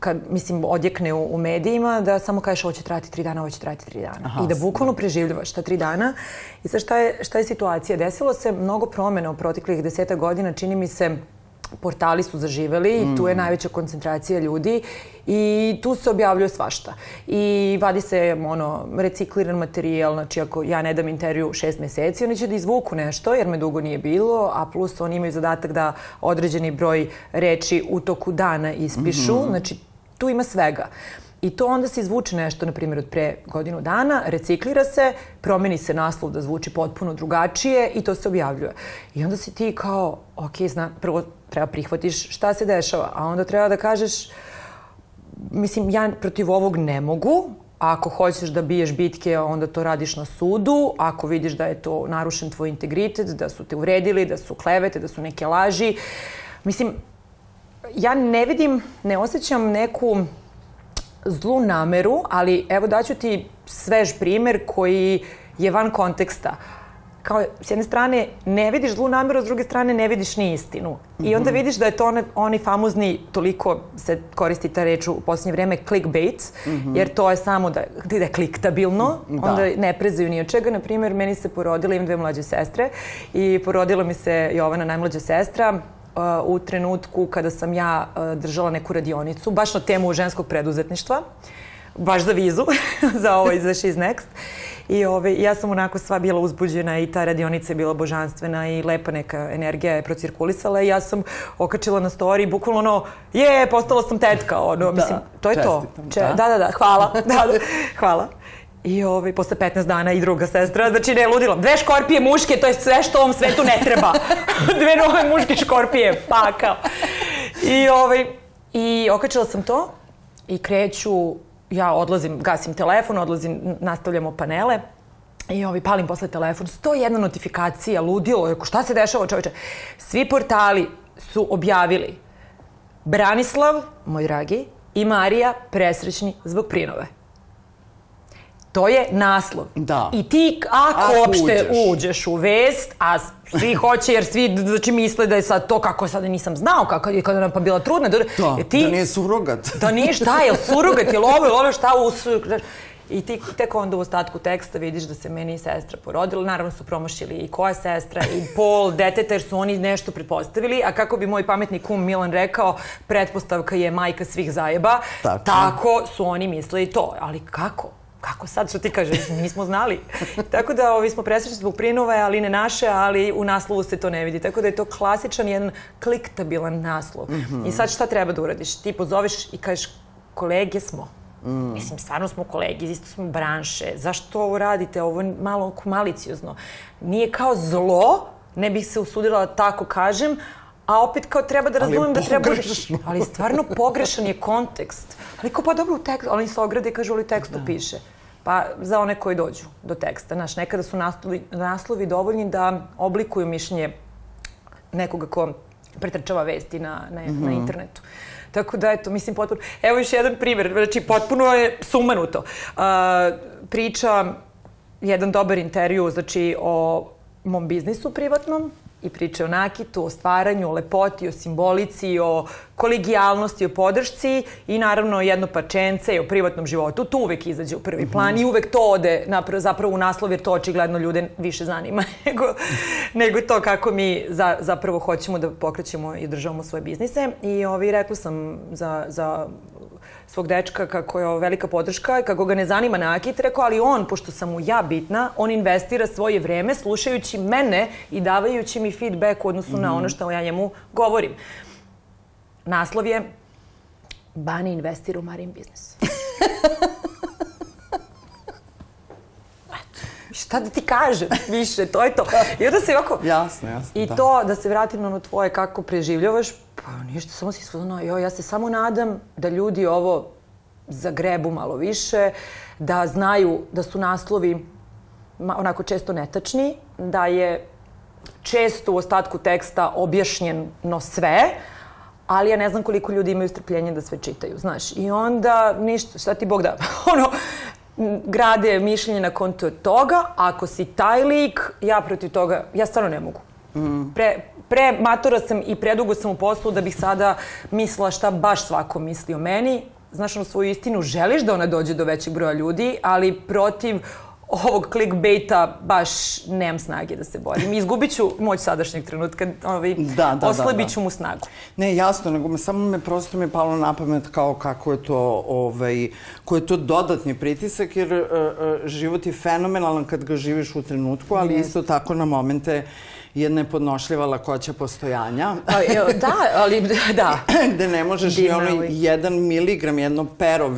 kad, mislim, odjekne u, u medijima, da samo kažeš ovo će trajati tri dana, ovo će trajati tri dana. Aha, I da bukvalno preživljavaš ta tri dana. I sad šta je, šta je situacija? Desilo se mnogo promjena u proteklih deseta godina, čini mi se portali su zaživeli i tu je najveća koncentracija ljudi i tu se objavljuje svašta. I vadi se ono, recikliran materijal, znači ako ja ne dam intervju šest meseci, oni će da izvuku nešto jer me dugo nije bilo, a plus oni imaju zadatak da određeni broj reči u toku dana ispišu, znači tu ima svega. I to onda se izvuče nešto, na primjer, od pre godinu dana, reciklira se, promeni se naslov da zvuči potpuno drugačije i to se objavljuje. I onda si ti kao, ok, zna, prvo treba prihvatiš šta se dešava, a onda treba da kažeš, mislim, ja protiv ovog ne mogu, ako hoćeš da biješ bitke, onda to radiš na sudu. Ako vidiš da je to narušen tvoj integritet, da su te uvredili, da su klevete, da su neke laži. Mislim, ja ne vidim, ne osjećam neku zlu nameru, ali evo daću ti svež primer koji je van konteksta. kao, s jedne strane ne vidiš zlu nameru, s druge strane ne vidiš ni istinu. I onda vidiš da je to onaj, onaj famozni, toliko se koristi ta reč u posljednje vreme, clickbait, jer to je samo da, da je kliktabilno, Da. onda ne prezaju ni od čega. Na primjer, meni se porodila, imam dve mlađe sestre i porodila mi se Jovana, najmlađa sestra, u trenutku kada sam ja uh, držala neku radionicu, baš na temu ženskog preduzetništva, baš za vizu, [LAUGHS] za ovaj, za She's Next. I ovaj, ja sam onako sva bila uzbuđena i ta radionica je bila božanstvena i lepa neka energija je procirkulisala i ja sam okačila na story bukvalno ono, je, postala sam tetka, ono, mislim, to je to. čestitam, da, da, da, hvala, [LAUGHS] da, da, hvala. I ovaj, posle 15 dana i druga sestra, znači ne ludila. Dve škorpije muške, to je sve što ovom svetu ne treba. [LAUGHS] Dve nove muške škorpije, pa kao. I, ovaj, I okačila sam to i kreću, ja odlazim, gasim telefon, odlazim, nastavljamo panele. I ovaj, palim posle telefon, 101 notifikacija, ludilo, rekao, šta se dešava čoveče? Svi portali su objavili Branislav, moj dragi, i Marija presrećni zbog prinove. To je naslov. Da. I ti ako, Ako uopšte uđeš. uđeš. u vest, a svi [LAUGHS] hoće jer svi znači, misle da je sad to kako sad nisam znao kako je kada nam pa bila trudna. Da, Da, ti, da nije surogat. [LAUGHS] da nije šta, je surogat, je ovo, je ono šta u... I ti tek onda u ostatku teksta vidiš da se meni i sestra porodila. Naravno su promošili i koja sestra i pol deteta jer su oni nešto pretpostavili. A kako bi moj pametni kum Milan rekao, pretpostavka je majka svih zajeba. Tako. Tako su oni mislili to. Ali kako? Kako sad što ti kažeš, nismo znali. [LAUGHS] Tako da ovi smo presrećni zbog prinove, ali ne naše, ali u naslovu se to ne vidi. Tako da je to klasičan jedan kliktabilan naslov. I sad šta treba da uradiš? Ti pozoveš i kažeš kolege smo. Mislim, stvarno smo kolege, isto smo branše. Zašto ovo radite? Ovo je malo maliciozno. Nije kao zlo, ne bih se usudila da tako kažem, a opet kao treba da razumem da treba... pogrešno. [LAUGHS] Ali stvarno pogrešan je kontekst. Ali kao pa dobro u tekstu, ali oni se ograde i kažu ali tekstu piše. Pa za one koji dođu do teksta. Znaš, nekada su naslovi, naslovi dovoljni da oblikuju mišljenje nekoga ko pretrčava vesti na, na, na internetu. Tako da, eto, mislim, potpuno... Evo još jedan primjer, znači, potpuno je sumanuto. Uh, priča, jedan dobar intervju, znači, o mom biznisu privatnom i priče o nakitu, o stvaranju, o lepoti, o simbolici, o kolegijalnosti, o podršci i naravno jedno parčence i o privatnom životu. To uvek izađe u prvi plan i uvek to ode napravo, zapravo u naslov jer to očigledno ljude više zanima [LAUGHS] nego, nego to kako mi za, zapravo hoćemo da pokrećemo i državamo svoje biznise. I ovi, rekla sam za, za svog dečka kako je ovo velika podrška i kako ga ne zanima nakit, rekao, ali on, pošto sam mu ja bitna, on investira svoje vreme slušajući mene i davajući mi feedback u odnosu na ono što ja njemu govorim. Naslov je Bani investira u Marin biznis. [LAUGHS] Šta da ti kažem više, to je to. I onda se ovako... Jasno, jasno, I da. to, da se vratim na ono tvoje kako preživljavaš, pa ništa, samo si isfuzona, jo, ja se samo nadam da ljudi ovo zagrebu malo više, da znaju da su naslovi onako često netačni, da je često u ostatku teksta objašnjeno sve, ali ja ne znam koliko ljudi imaju strpljenje da sve čitaju, znaš. I onda ništa, šta ti Bog da, [LAUGHS] ono, grade mišljenje na konto toga, ako si taj lik, ja protiv toga, ja stvarno ne mogu. Pre, pre matora sam i predugo sam u poslu da bih sada mislila šta baš svako misli o meni. Znaš, ono svoju istinu želiš da ona dođe do većeg broja ljudi, ali protiv ovog clickbaita baš nemam snage da se borim. Izgubit ću moć sadašnjeg trenutka, ovaj, Da, da, da, oslabit da. ću mu snagu. Ne, jasno, nego samo me prosto mi je palo na pamet kao kako je to, ovaj, ko je to dodatni pritisak, jer uh, uh, život je fenomenalan kad ga živiš u trenutku, ali isto tako na momente jedna nepodnošljiva lakoća postojanja, Pa, da, ali da. [CLEARS THROAT] gde ne možeš ni ali- jedan miligram, jedno pero uh,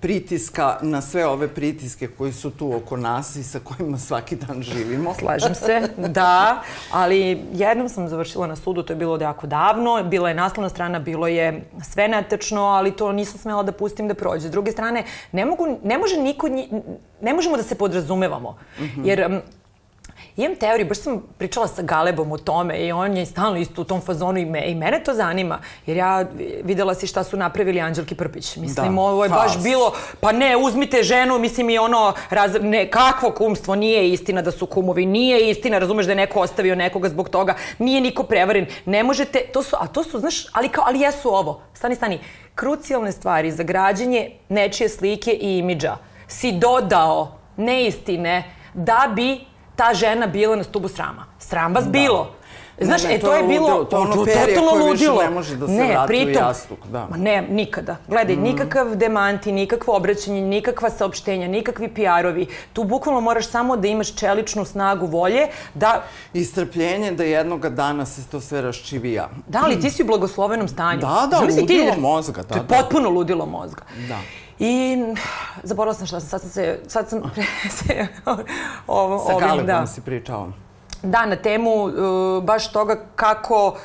pritiska na sve ove pritiske koji su tu oko nas i sa kojima svaki dan živimo. Slažem se, [LAUGHS] da, ali jednom sam završila na sudu, to je bilo jako davno, bila je naslovna strana, bilo je sve netačno, ali to nisam smela da pustim da prođe. S druge strane, ne, mogu, ne može niko, ne možemo da se podrazumevamo, jer um, imam teoriju, baš sam pričala sa Galebom o tome i on je stalno isto u tom fazonu i, me, i mene to zanima, jer ja videla si šta su napravili Anđelki Prpić. Mislim, Da, ovo je baš haos. bilo, pa ne, uzmite ženu, mislim i ono, raz, ne, kakvo kumstvo, nije istina da su kumovi, nije istina, razumeš da je neko ostavio nekoga zbog toga, nije niko prevaren, ne možete, to su, a to su, znaš, ali kao, ali jesu ovo, stani, stani, krucijalne stvari za građenje nečije slike i imidža si dodao neistine da bi ta žena bila na stubu srama. Sram vas bilo. Znaš, Ne, ne, e, to je je bilo to ono perje totalno koje više ludilo. ne može da se vrati u jastuk, da. Ma ne, nikada. Gledaj, nikakav demanti, nikakvo obraćanje, nikakva saopštenja, nikakvi PR-ovi. Tu bukvalno moraš samo da imaš čeličnu snagu volje da I strpljenje da jednoga dana se to sve raščivija. Da, ali ti si u blagoslovenom stanju. Da, da, Zamisli ludilo mozga, da, To je da. potpuno ludilo mozga. Da. I zaboravila sam šta sam, sad sam se, sad sam [LAUGHS] se, ovo, Sa ovim, Galebom da. si pričala. Da, na temu uh, baš toga kako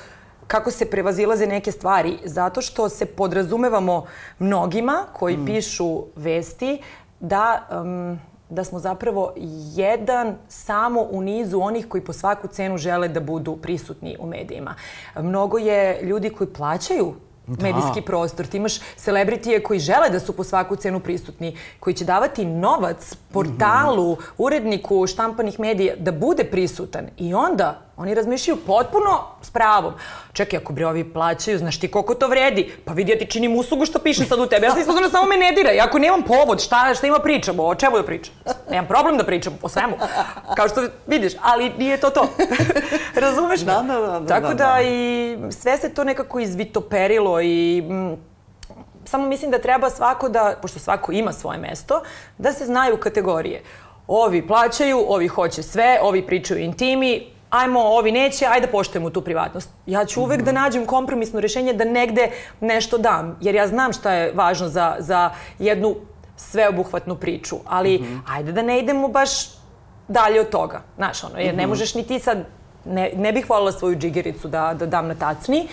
kako se prevazilaze neke stvari, zato što se podrazumevamo mnogima koji Mm. pišu vesti da um, da smo zapravo jedan samo u nizu onih koji po svaku cenu žele da budu prisutni u medijima. Mnogo je ljudi koji plaćaju medijski prostor. Ti imaš celebritije koji žele da su po svaku cenu prisutni, koji će davati novac portalu, uredniku štampanih medija da bude prisutan. I onda oni razmišljaju potpuno s pravom. Čekaj, ako bre ovi plaćaju, znaš ti koliko to vredi? Pa vidi, ja ti činim uslugu što pišem sad u tebe. Ja sam [LAUGHS] ispozorna, samo me ne diraj. Ako nemam povod, šta, šta ima pričamo? O čemu da pričam? Nemam problem da pričam, o svemu. Kao što vidiš, ali nije to to. [LAUGHS] Razumeš me? Da, da, da, da, Tako da, da, da. i sve se to nekako izvitoperilo i mm, samo mislim da treba svako da, pošto svako ima svoje mesto, da se znaju kategorije. Ovi plaćaju, ovi hoće sve, ovi pričaju intimi, ajmo, ovi neće, ajde poštujemo tu privatnost. Ja ću uvek da nađem kompromisno rešenje da negde nešto dam, jer ja znam šta je važno za, za jednu sveobuhvatnu priču, ali ajde da ne idemo baš dalje od toga. Znaš, ono, jer ne možeš ni ti sad, ne, ne bih voljela svoju džigericu da, da dam na tacni,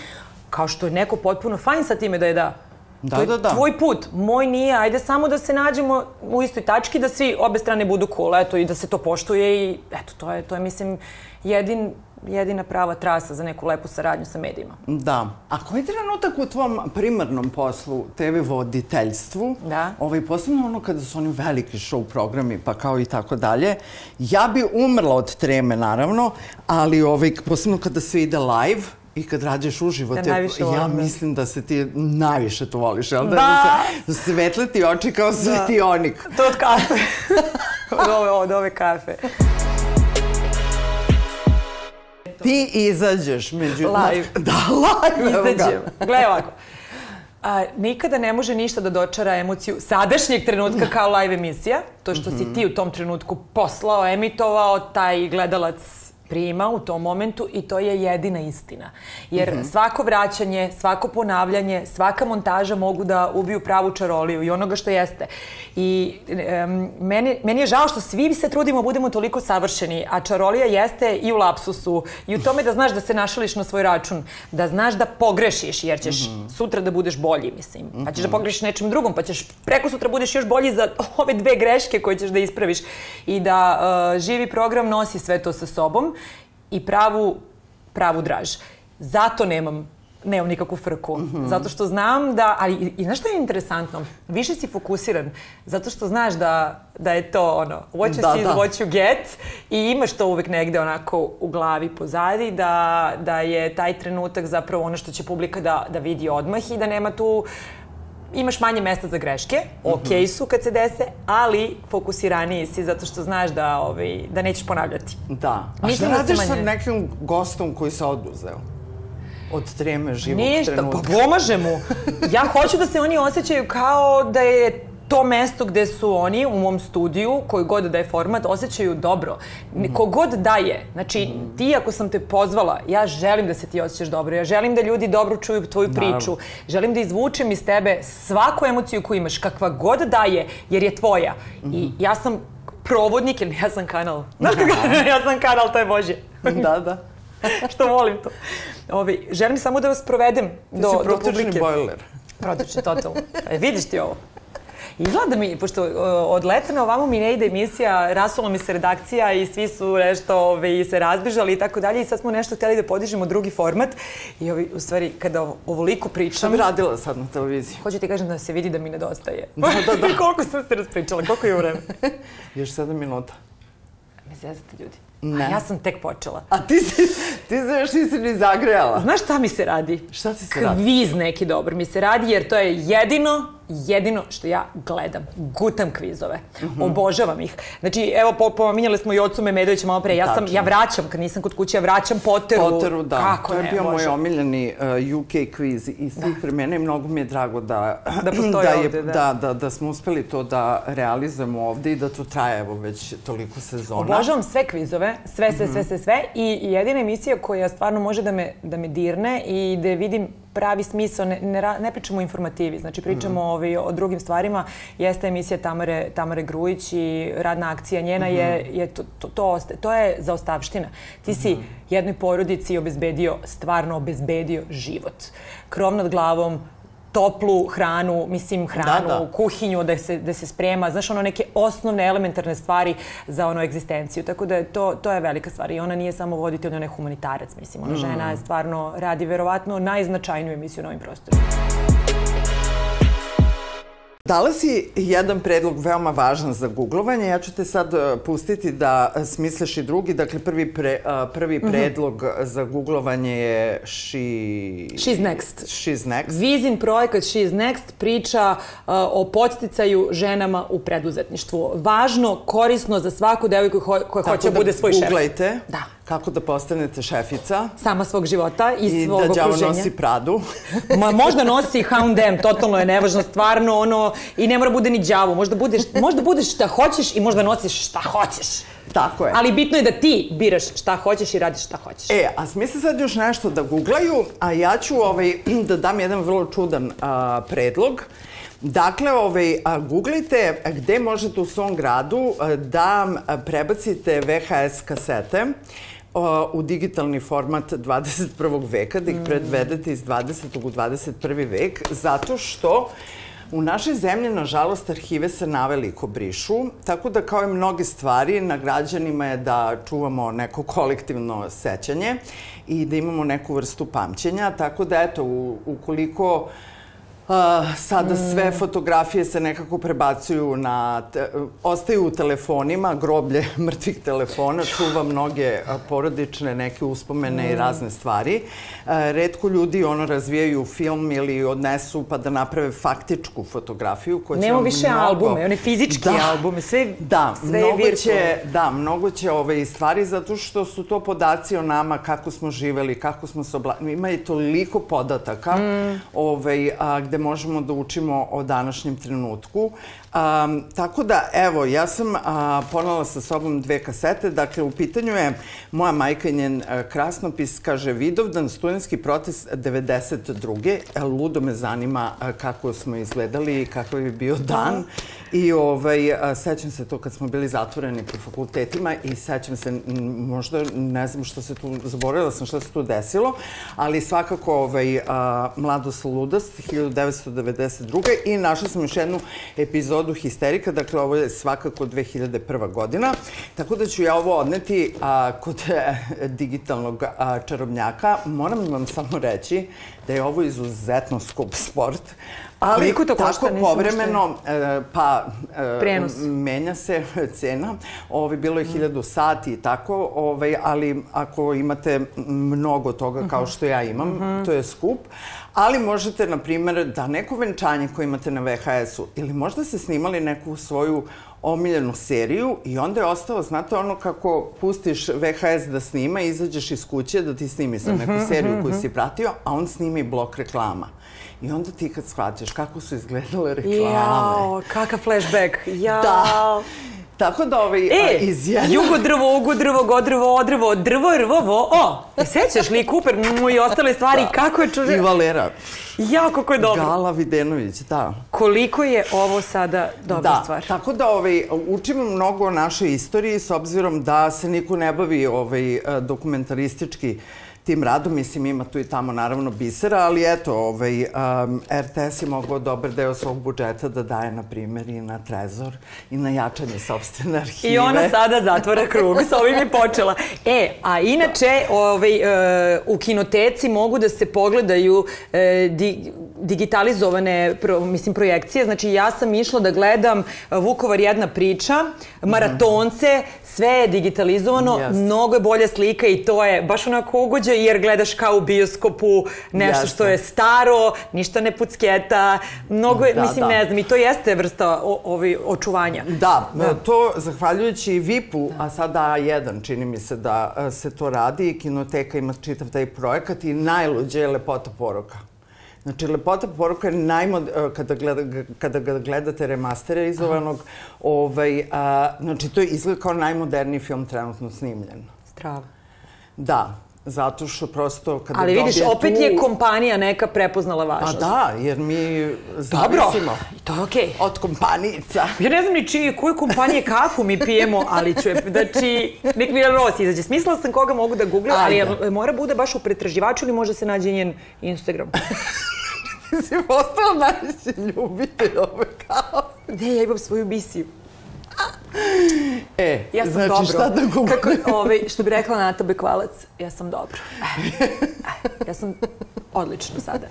kao što je neko potpuno fajn sa time da je da. Da, to je da, da. tvoj put, moj nije, ajde samo da se nađemo u istoj tački, da svi obe strane budu cool, eto, i da se to poštuje i eto, to je, to je mislim, jedin, jedina prava trasa za neku lepu saradnju sa medijima. Da. A koji trenutak u tvom primarnom poslu, TV voditeljstvu, Da. ovaj, posebno ono kada su oni veliki show programi, pa kao i tako dalje, ja bi umrla od treme, naravno, ali ovaj, posebno kada se ide live, i kad rađeš uživo, Ja te, ja da. mislim da se ti najviše to voliš, jel da? Da. Da se svetle ti oči kao svetionik. To od kafe. [LAUGHS] od, ove, od ove kafe. Ti izađeš među... Live. [LAUGHS] Da, live. Izađem. Gledaj ovako. A, nikada ne može ništa da dočara emociju sadašnjeg trenutka kao live emisija. To što si ti u tom trenutku poslao, emitovao, taj gledalac prima u tom momentu i to je jedina istina. Jer svako vraćanje, svako ponavljanje, svaka montaža mogu da ubiju pravu čaroliju i onoga što jeste. I em, meni, meni je žao što svi se trudimo budemo toliko savršeni, a čarolija jeste i u lapsusu i u tome da znaš da se našališ na svoj račun, da znaš da pogrešiš jer ćeš sutra da budeš bolji, mislim. Pa ćeš da pogrešiš nečem drugom, pa ćeš preko sutra budeš još bolji za ove dve greške koje ćeš da ispraviš i da uh, živi program nosi sve to sa sobom i pravu, pravu draž. Zato nemam nemam nikakvu frku. Zato što znam da, ali i, i znaš što je interesantno? Više si fokusiran, zato što znaš da, da je to ono, what you Da, see is da. what you get i imaš to uvek negde onako u glavi pozadi, da, da je taj trenutak zapravo ono što će publika da, da vidi odmah i da nema tu imaš manje mesta za greške, ok su kad se dese, ali fokusiraniji si zato što znaš da, ovaj, da nećeš ponavljati. Da. A Mislim šta da radiš sa manje- nekim gostom koji se oduzeo? Od treme živog Ništa, trenutka. pa pomaže mu. Ja hoću da se oni osjećaju kao da je to mesto gde su oni u mom studiju, koji god da je format, osjećaju dobro. Mhm. Kogod da je, znači ti ako sam te pozvala, ja želim da se ti osjećaš dobro, ja želim da ljudi dobro čuju tvoju priču, Naravno. želim da izvučem iz tebe svaku emociju koju imaš, kakva god da je, jer je tvoja. Mhm. I ja sam provodnik, ili ja sam kanal. [LAUGHS] Znaš kako? ja sam kanal, to je Bože. [LAUGHS] da, da. [LAUGHS] što volim to. Ove, želim samo da vas provedem Ti do, si do protočni publike. bojler. Protočni, totalno. E, vidiš ti ovo? Izgleda da mi, pošto uh, od leta na ovamo mi ne ide emisija, rasula mi se redakcija i svi su nešto ove, se razbežali i tako dalje i sad smo nešto hteli da podižemo drugi format i ovi, u stvari kada ovoliko Šta pričam, bi radila sad na televiziji? hoću ti kažem da se vidi da mi nedostaje. Da, da, da. [LAUGHS] koliko sam se raspričala, koliko je vreme? [LAUGHS] Još sedam minuta. Me zezate ljudi. Ne. A ja sam tek počela. A ti si, ti se još nisi ni zagrejala. Znaš šta mi se radi? Šta ti se radi? Kviz neki dobar mi se radi jer to je jedino jedino što ja gledam. Gutam kvizove. Mhm. Obožavam ih. Znači, evo, po, pominjali smo i Ocu Memedovića malo pre. Ja, sam, Tačno. ja vraćam, kad nisam kod kuće, ja vraćam Potteru. Potteru, da. Kako to je ne, bio moj omiljeni uh, UK kviz iz svih vremena i mnogo mi je drago da, [CLEARS THROAT] Da postoji [CLEARS THROAT] je, ovde, da. da. Da, da smo uspeli to da realizujemo ovde i da to traje evo već toliko sezona. Obožavam sve kvizove, sve, sve, sve, sve, sve i jedina emisija koja stvarno može da me, da me dirne i da vidim pravi smisao, ne, ne, ne pričamo o informativi, znači pričamo ovaj, o drugim stvarima, jeste emisija Tamare, Tamare Grujić i radna akcija njena je, je to, to, to, to je zaostavština. Ti si jednoj porodici obezbedio, stvarno obezbedio život. Krov nad glavom, toplu hranu, mislim hranu, Da, da. kuhinju da se, da se sprema, znaš, ono neke osnovne elementarne stvari za ono egzistenciju. Tako da je to, to je velika stvar. I ona nije samo voditelj, ona je humanitarac, mislim. Ona žena je stvarno radi verovatno najznačajniju emisiju na ovim prostorima. Dala si jedan predlog veoma važan za googlovanje. Ja ću te sad uh, pustiti da smisliš i drugi. Dakle, prvi, pre, uh, prvi Mhm. predlog za googlovanje je she... She's next. She's next. Vizin projekat She's Next priča uh, o podsticaju ženama u preduzetništvu. Važno, korisno za svaku devojku koja, hoće da bude svoj šef. googlajte Da. Kako da postanete šefica Sama svog života i, i svog da okruženja. nosi Pradu. Ma, možda nosi H&M, totalno je nevažno, stvarno ono, i ne mora bude ni đavo, možda budeš, možda budeš šta hoćeš i možda nosiš šta hoćeš. Tako je. Ali bitno je da ti biraš šta hoćeš i radiš šta hoćeš. E, a smisli sad još nešto da googlaju, a ja ću ovaj, [CLEARS THROAT] da dam jedan vrlo čudan a, predlog. Dakle, ovaj, a, googlajte gde možete u svom gradu da prebacite VHS kasete u digitalni format 21. veka, da ih predvedete iz 20. u 21. vek, zato što U našoj zemlji, nažalost, arhive se naveliko brišu, tako da kao i mnoge stvari, na građanima je da čuvamo neko kolektivno sećanje i da imamo neku vrstu pamćenja, tako da eto, ukoliko Uh, sada sve fotografije se nekako prebacuju na, te, ostaju u telefonima, groblje [LAUGHS] mrtvih telefona, čuva mnoge porodične neke uspomene i razne stvari. Uh, redko ljudi ono razvijaju film ili odnesu pa da naprave faktičku fotografiju koja Nemo više mnogo... albume, one fizički Da. albume, sve, Da, sve je mnogo virtualno. će, da, mnogo će ove stvari zato što su to podaci o nama, kako smo živeli, kako smo se obla... Ima i toliko podataka Mm. ovaj, a, gde možemo da učimo o današnjem trenutku. Um, tako da, evo, ja sam a, ponala sa sobom dve kasete. Dakle, u pitanju je moja majka i njen krasnopis, kaže Vidovdan, studentski protest 92. E, Ludo me zanima kako smo izgledali i kakav je bio dan. I ovaj, sećam se to kad smo bili zatvoreni po fakultetima i sećam se, možda ne znam što se tu, zaboravila sam što se tu desilo, ali svakako ovaj, Mladost ludost 1992. I našla sam još jednu epizodu Histerika, dakle ovo je svakako 2001. godina, tako da ću ja ovo odneti a, kod e, digitalnog a, čarobnjaka. Moram vam samo reći da je ovo izuzetno skup sport, ali Koliko to košta? tako povremeno, e, pa e, Prenos. menja se [LAUGHS] cena. Ovaj, bilo je 1000 sati i tako, ovaj, ali ako imate mnogo toga kao što ja imam, to je skup. Ali možete, na primjer, da neko venčanje koje imate na VHS-u ili možda ste snimali neku svoju omiljenu seriju i onda je ostalo, znate ono kako pustiš VHS da snima, izađeš iz kuće da ti snimi sad neku seriju koju si pratio, a on snimi blok reklama. I onda ti kad shvatiš kako su izgledale reklame. Jao, kakav flashback. Jao. Da. Tako da ovaj, E, iz jednog... jugo drvo, ugo drvo, godrvo, odrvo, drvo, rvo, vo, o. E, sećaš li Cooper mu i ostale stvari, kako je čuže... I Valera. Jao, kako je dobro. Gala Videnović, da. Koliko je ovo sada dobra da, stvar. tako da ovaj, učimo mnogo o našoj istoriji s obzirom da se niko ne bavi ovaj, dokumentaristički tim radom. Mislim, ima tu i tamo naravno bisera, ali eto, ovaj, um, RTS je mogao dobar deo svog budžeta da daje, na primjer, i na trezor i na jačanje sobstvene arhive. I ona sada zatvara krug, sa ovim je počela. E, a inače, ovaj, e, u kinoteci mogu da se pogledaju e, di, digitalizovane pro, mislim, projekcije. Znači, ja sam išla da gledam Vukovar jedna priča, maratonce, sve je digitalizovano, Yes. mnogo je bolja slika i to je baš onako ugođe jer gledaš kao u bioskopu nešto što Jeste. je staro, ništa ne pucketa, mnogo je, Da, mislim, da. ne znam, i to jeste vrsta o, ovi, očuvanja. Da, to zahvaljujući VIP-u, a sada A1 čini mi se da e, se to radi i kinoteka ima čitav taj projekat i najluđe je lepota poruka. Znači, lepota poruka je najmod... e, Kada, gleda, kada ga gledate remasterizovanog, ovaj, a, znači, to je izgled kao najmoderniji film trenutno snimljen. Strava. Da, zato što prosto kada Ali vidiš, opet tu... je kompanija neka prepoznala A važnost. da, jer mi Dobro, zavisimo to je okej. od kompanijica. Ja ne znam ni čiji, koju kompanije kafu mi pijemo, ali ću, je- znači, nek mi Ros izađe. Smislila sam koga mogu da googlam, ali jel mora bude baš u pretraživaču ili može se nađe njen Instagram? [LAUGHS] Ti si postala najveći ljubitelj ove kao. Gde ja imam svoju misiju? E, Ja sam znači dobro. šta da googlam? Kako, ovaj, što bi rekla Nata Bekvalac, ja sam dobro. Eh, eh, ja sam odlično sada.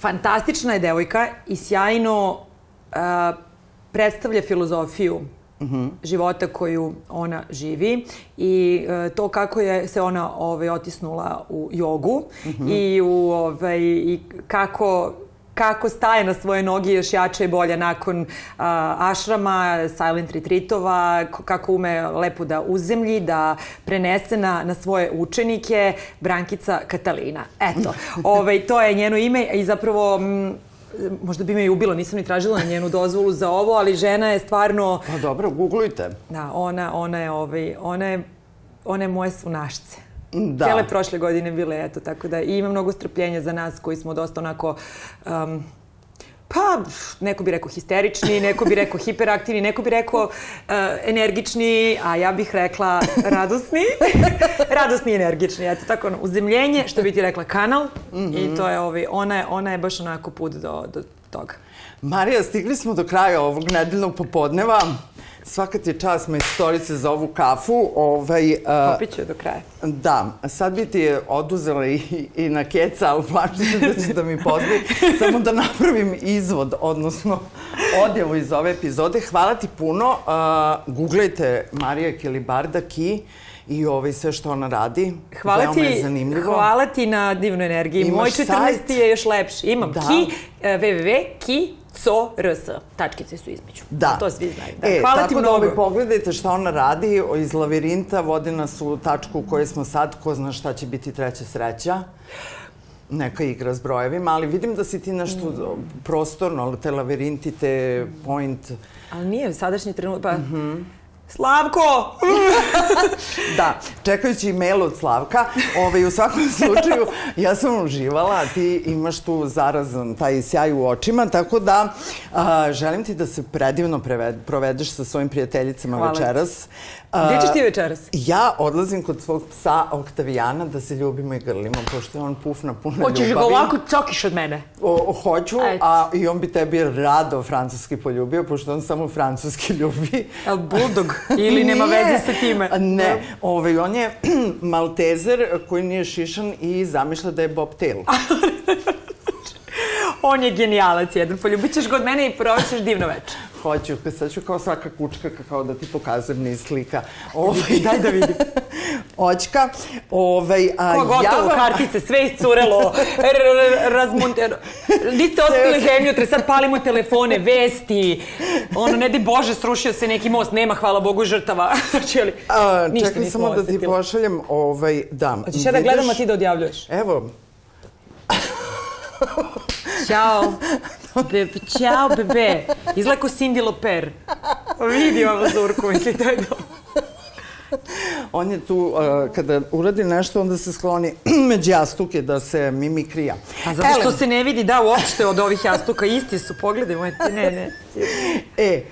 Fantastična je devojka i sjajno uh, predstavlja filozofiju života koju ona živi i e, to kako je se ona ovaj otisnula u jogu i u ovaj i kako kako staje na svoje noge još jače i bolje nakon a, ašrama, silent retreatova, kako ume lepo da uzemlji, da prenese na, na svoje učenike, Brankica Katalina. Eto, [LAUGHS] ovaj, to je njeno ime i zapravo mm, možda bi me i ubilo, nisam ni tražila njenu dozvolu za ovo, ali žena je stvarno, Pa dobro, googlujte. da, ona, ona je, ovaj, ona je, ona je moje sunašce. Da. Cijele prošle godine bile, eto, tako da i ima mnogo strpljenja za nas koji smo dosta onako, um, pa, neko bi rekao histerični, neko bi rekao hiperaktivni, neko bi rekao uh, energični, a ja bih rekla radosni. [LAUGHS] radosni i energični, eto tako, ono, uzemljenje, što bi ti rekla kanal i to je, ovaj, ona, je, ona je baš onako put do, do toga. Marija, stigli smo do kraja ovog nedeljnog popodneva. Svaka ti je čast majstorice za ovu kafu. Ovaj, a, Popit ću do kraja. Da, sad bi ti je oduzela i, i na keca, ali plašim da će da mi pozli. [LAUGHS] Samo da napravim izvod, odnosno odjevu iz ove epizode. Hvala ti puno. Uh, googlejte Marija Kilibarda Ki i ovaj sve što ona radi. Hvala Veoma je ti, zanimljivo. hvala ti na divnoj energiji. Imaš Moj 14. sajt? je još lepši. Imam Da. ki, e, www.ki.co.rs. Tačkice su između. Da. To svi znaju. Da. E, hvala tako ti da mnogo. ovaj, pogledajte šta ona radi iz lavirinta, vodi nas u tačku u kojoj smo sad, ko zna šta će biti treća sreća. Neka igra s brojevima, ali vidim da si ti nešto Mm. prostorno, te lavirinti, te point... Ali nije sadašnji trenutak. Pa... Mhm. Slavko! [LAUGHS] Da, čekajući mail od Slavka, ovaj, u svakom [LAUGHS] slučaju ja sam uživala, ti imaš tu zarazan taj sjaj u očima, tako da a, želim ti da se predivno preved, provedeš sa svojim prijateljicama Hvala ti. večeras. A, Gde ćeš ti večeras? Ja odlazim kod svog psa Oktavijana da se ljubimo i grlimo, pošto je on puf na puna Hoćeš ga ljubavi. ovako cokiš od mene. O, hoću, Ajde. a i on bi tebi rado francuski poljubio, pošto on samo francuski ljubi. El buldog? Ili nema [LAUGHS] Nije. veze sa time? Ne, ovaj, on je [CLEARS THROAT] maltezer koji nije šišan i zamišlja da je bobtail. [LAUGHS] On je genijalac jedan. Poljubit ćeš ga od mene i prošćeš divno večer. Hoću, sad ću kao svaka kučka kao da ti pokazujem niz slika. Ovaj, Daj da vidim. [LAUGHS] Oćka. Ovaj, a Ko gotovo, ja kartice, sve iscurelo, [LAUGHS] r- r- razmontero. Niste ostavili zemlju, sad palimo telefone, vesti. Ono, ne di Bože, srušio se neki most, nema, hvala Bogu, žrtava. [LAUGHS] Znači, ali, A, ništa čekaj samo da ti pošaljem, ovaj, da. Hoćeš ja da gledam, a ti da odjavljuješ? Evo, Ćao. Be, ćao, bebe. Izgleda ko Cindy Loper. Vidi ovo zurku, misli, to je dobro. on je tu, uh, kada uradi nešto, onda se skloni [CLEARS THROAT] među jastuke da se mimikrija. A zato što se ne vidi, da, uopšte od ovih jastuka, isti su, pogledaj, moj, ne, ne. E,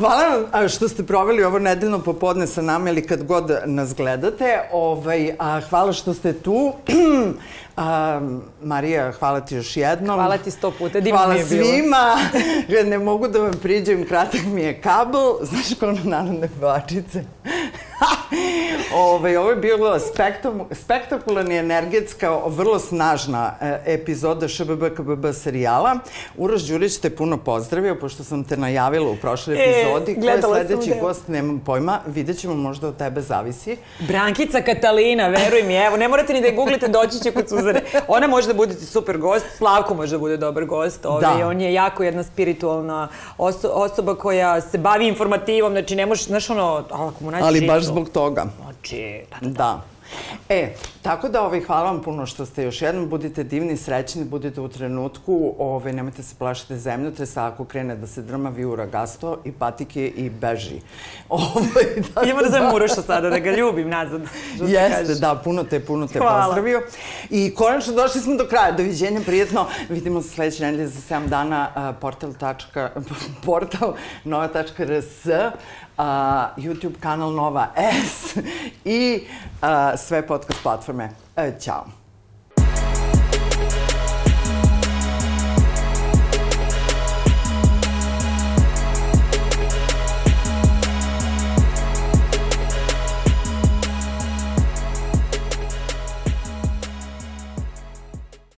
Hvala vam što ste proveli ovo nedeljno popodne sa nama ili kad god nas gledate. Ovaj, a, hvala što ste tu. [CLEARS THROAT] A, Marija, hvala ti još jednom. Hvala ti sto puta, divno hvala mi je bilo. svima. ne mogu da vam priđem, kratak mi je kabel. Znaš kao na narodne pevačice. [LAUGHS] Ove, ovo je bilo spektam, spektakularna i energetska, vrlo snažna e, epizoda ŠBB KBB serijala. Uroš Đurić te puno pozdravio, pošto sam te najavila u prošloj E, epizodi. Ko je sledeći gost, nemam pojma. Vidjet ćemo, možda od tebe zavisi. Brankica Katalina, veruj mi, evo, ne morate ni da je googlite, doći će kod Suzane. Ona može da bude super gost, Slavko može da bude dobar gost, ovaj, Da. on je jako jedna spiritualna oso osoba koja se bavi informativom, znači ne možeš, znaš ono, ako mu nađeš Ali baš zbog toga. Znači, da, Da. E, tako da ovaj, hvala vam puno što ste još jednom, budite divni, srećni, budite u trenutku, ovaj, nemojte se plašiti zemljotresa, ako krene da se drma viura gasto i patike i beži. [LAUGHS] Ovaj, tako Idemo da zovem Uroša sada, da ga ljubim nazad. Jeste, da, puno te, puno te Hvala. pozdravio. I konačno došli smo do kraja. Doviđenja, prijetno. Vidimo se sledeće nedelje za 7 dana. portal, [LAUGHS] portal nova.rs, a, YouTube kanal Nova S [LAUGHS] i a, sve podcast platforme. E, Ćao.